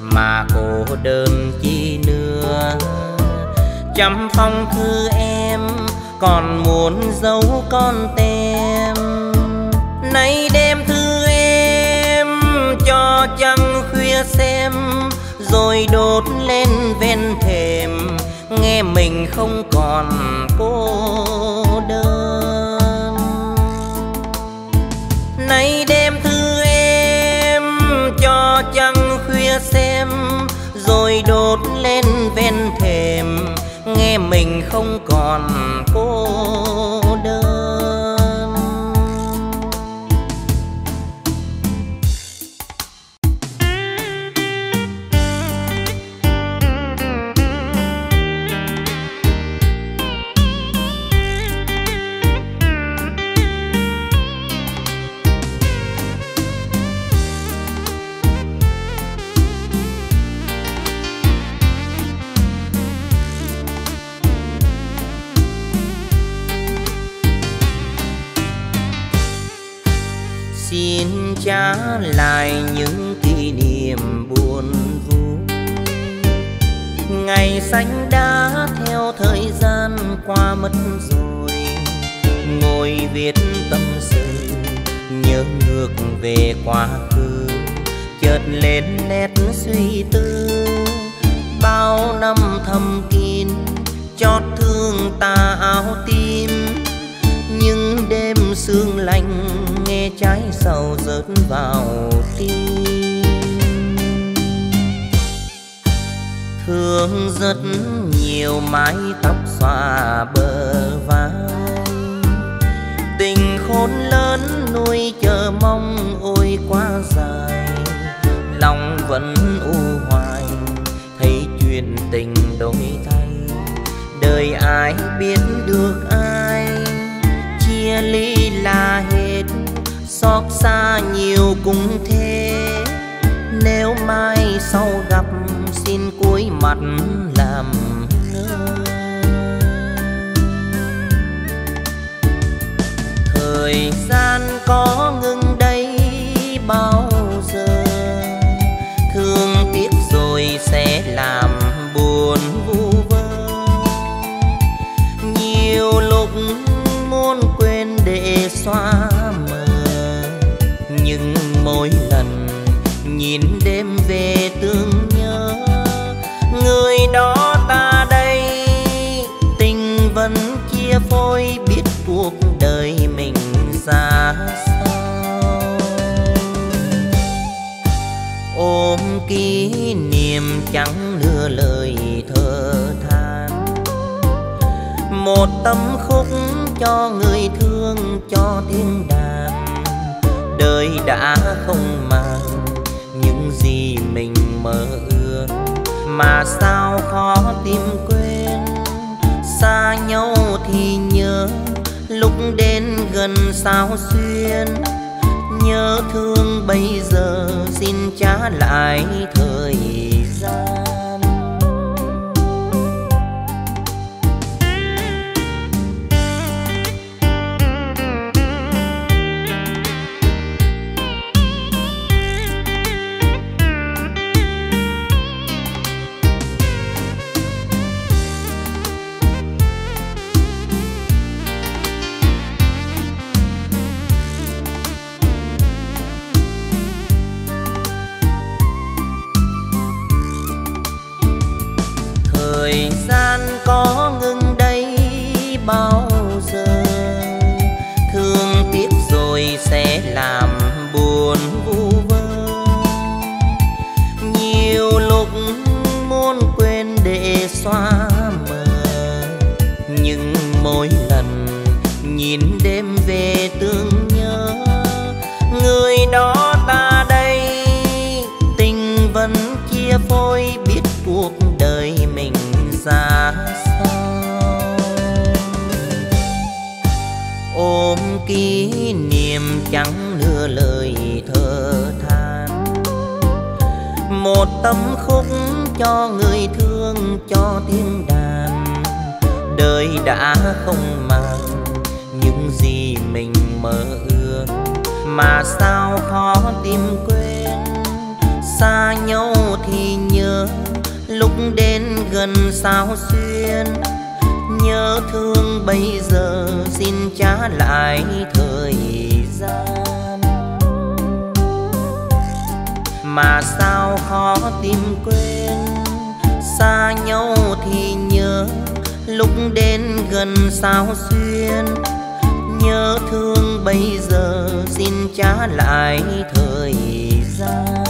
mà cô đơn chi nữa. Chăm phong thư em còn muốn giấu con tem nay đem thư em cho trăng khuya xem, rồi đốt lên ven thềm, nghe mình không còn cô đơn. Nay đem thư em cho trăng khuya xem, rồi đốt lên ven thềm, nghe mình không còn cô đơn trả lại những kỷ niệm buồn vui ngày xanh đã theo thời gian qua mất rồi. Ngồi viết tâm sự, nhớ ngược về quá khứ. Chợt lên nét suy tư, bao năm thầm kín, chót thương ta áo tim. Trái sầu rớt vào tim. Thương rất nhiều mái tóc xòa bờ vai. Tình khôn lớn nuôi chờ mong ôi quá dài. Lòng vẫn u hoài, thấy chuyện tình đổi thay. Đời ai biết được ai, chia ly là hết xót xa nhiều cũng thế. Nếu mai sau gặp, xin cúi mặt làm ngơ thời gian có ngừng đây, bao niệm chẳng nửa lời thơ than. Một tâm khúc cho người thương, cho tiếng đàn đời đã không màng, những gì mình mơ ước. Mà sao khó tìm quên, xa nhau thì nhớ. Lúc đến gần sao xuyên, nhớ thương bây giờ xin trả lại thời gian khúc cho người thương cho tiếng đàn đời đã không màng, những gì mình mơ ước. Mà sao khó tìm quên, xa nhau thì nhớ. Lúc đến gần sao xuyên, nhớ thương bây giờ xin trả lại thời gian. Mà sao khó tìm quên? Xa nhau thì nhớ, lúc đến gần sao xuyên? Nhớ thương bây giờ xin trả lại thời gian.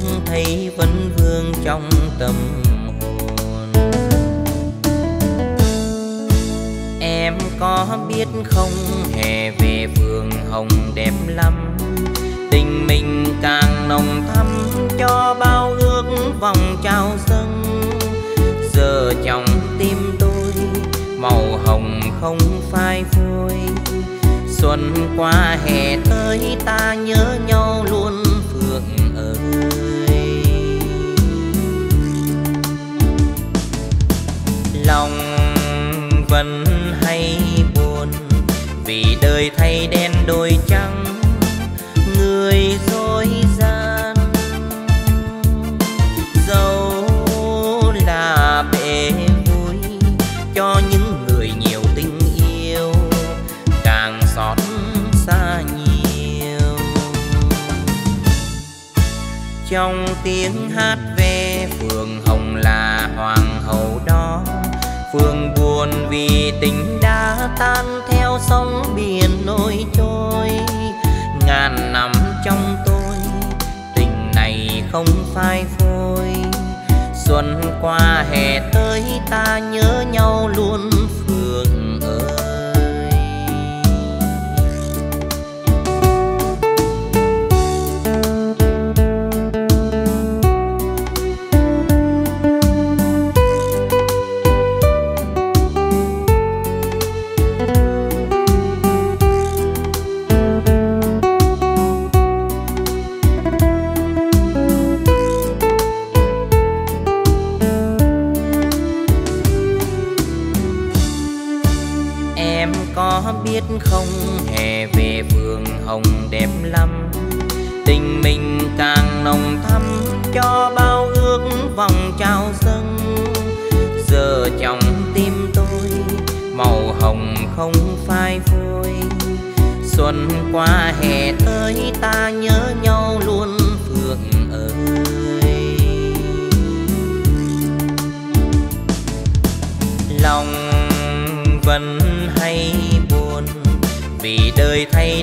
cũng thấy vẫn vương trong tâm hồn. Em có biết không, hè về phường hồng đẹp lắm. Tình mình càng nồng thắm, cho bao ước vòng trao dâng. Giờ trong tim tôi, màu hồng không phai phôi. Xuân qua hè tới, ta nhớ nhau luôn. lòng vẫn hay buồn, vì đời thay đen đôi trắng, người dối gian. Dẫu là bể vui cho những người nhiều tình yêu, càng xót xa nhiều. Trong tiếng hát buồn vì tình đã tan theo sóng biển nổi trôi. Ngàn năm trong tôi, tình này không phai phôi. Xuân qua hè tới ta nhớ nhau luôn phường ơi xuân qua, hè tới ta nhớ nhau luôn, phượng ơi. Lòng vẫn hay buồn vì đời thay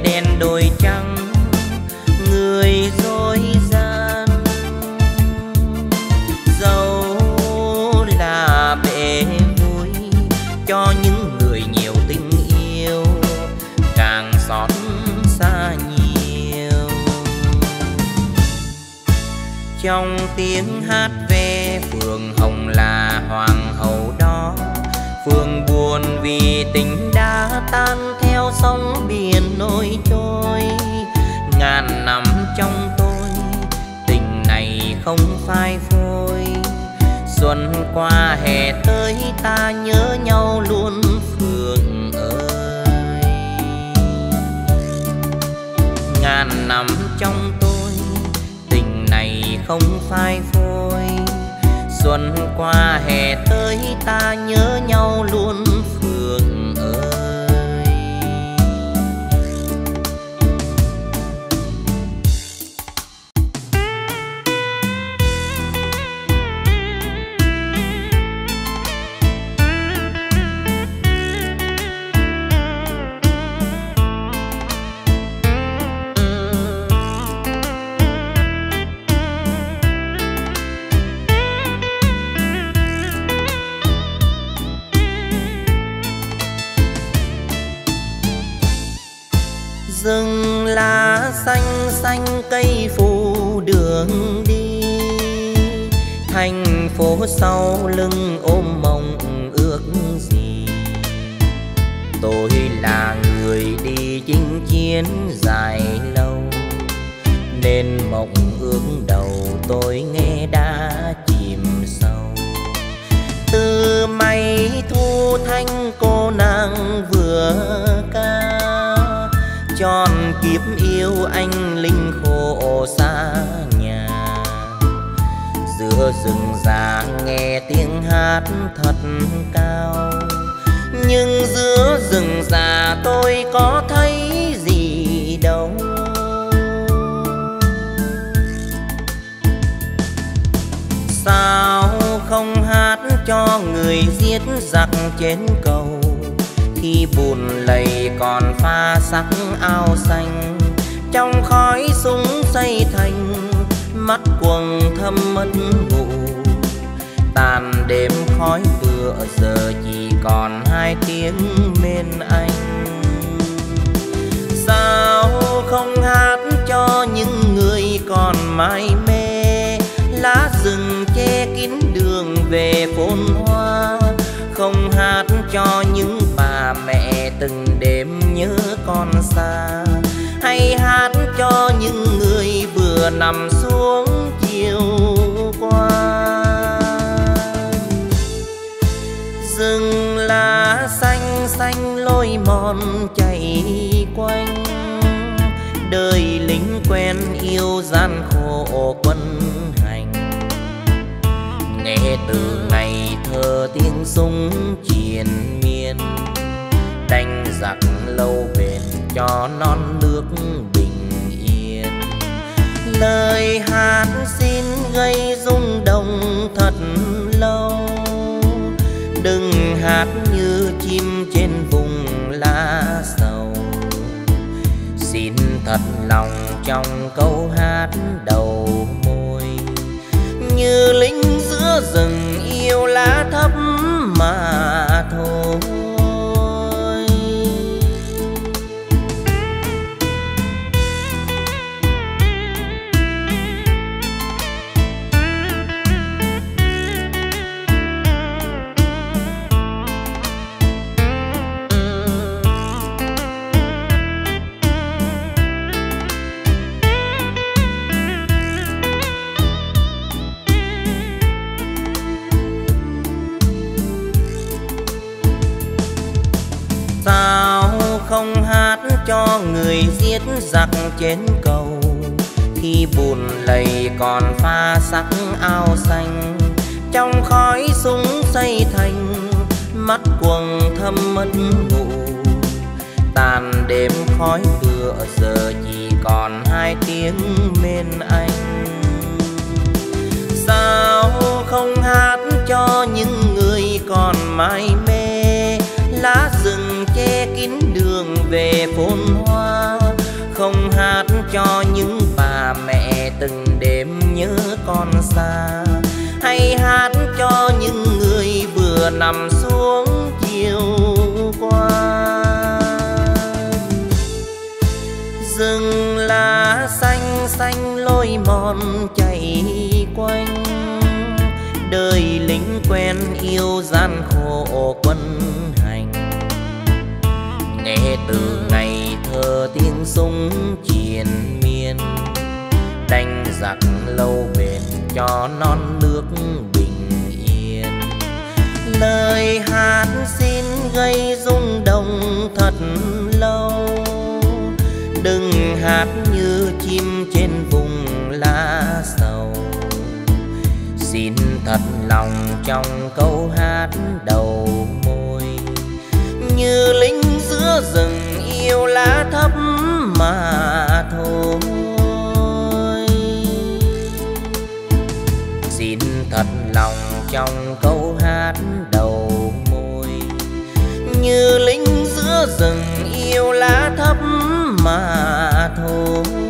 tiếng hát về phường hồng là hoàng hậu đó. Phường buồn vì tình đã tan theo sóng biển nổi trôi. Ngàn năm trong tôi, tình này không phai phôi. Xuân qua hè tới ta nhớ nhau luôn phai phôi. Xuân qua hè tới ta nhớ nhau luôn. Thấy gì đâu. Sao không hát cho người giết giặc trên cầu? Khi buồn lầy còn pha sắc ao xanh, trong khói súng xây thành, mắt quầng thâm mất ngủ. Tàn đêm khói tựa giờ chỉ còn hai tiếng bên anh. Không hát cho những người còn mãi mê. Lá rừng che kín đường về phồn hoa, không hát cho những bà mẹ từng đêm nhớ con xa. Hay hát cho những người vừa nằm xuống chiều qua. Rừng lá xanh xanh lối mòn chạy quanh đời lính quen yêu gian khổ quân hành. Nghe từ ngày thơ tiếng súng triền miên đánh giặc lâu bền cho non nước bình yên. Lời hát xin gây rung động thật lâu, đừng hát như chim trên vùng lá sầu thật lòng trong câu hát đầu môi. Như lính giữa rừng yêu lá thấp mà thôi. Cho người giết giặc trên cầu. Khi buồn lầy còn pha sắc ao xanh, trong khói súng xây thành, mắt quầng thâm mất ngủ. Tàn đêm khói cửa giờ chỉ còn hai tiếng bên anh. Sao không hát cho những người còn mãi mê? Lá rừng kín đường về phồn hoa, không hát cho những bà mẹ từng đêm nhớ con xa. Hay hát cho những người vừa nằm xuống chiều qua. Rừng lá xanh xanh lối mòn chạy quanh. Đời lính quen yêu gian khổ quân từ ngày thơ tiếng súng triền miên đánh giặc lâu bền cho non nước bình yên. Lời hát xin gây rung động thật lâu, đừng hát như chim trên vùng lá sầu. Xin thật lòng trong câu hát đầu như lính giữa rừng yêu lá thấp mà thôi. Xin thật lòng trong câu hát đầu môi, như lính giữa rừng yêu lá thấp mà thôi.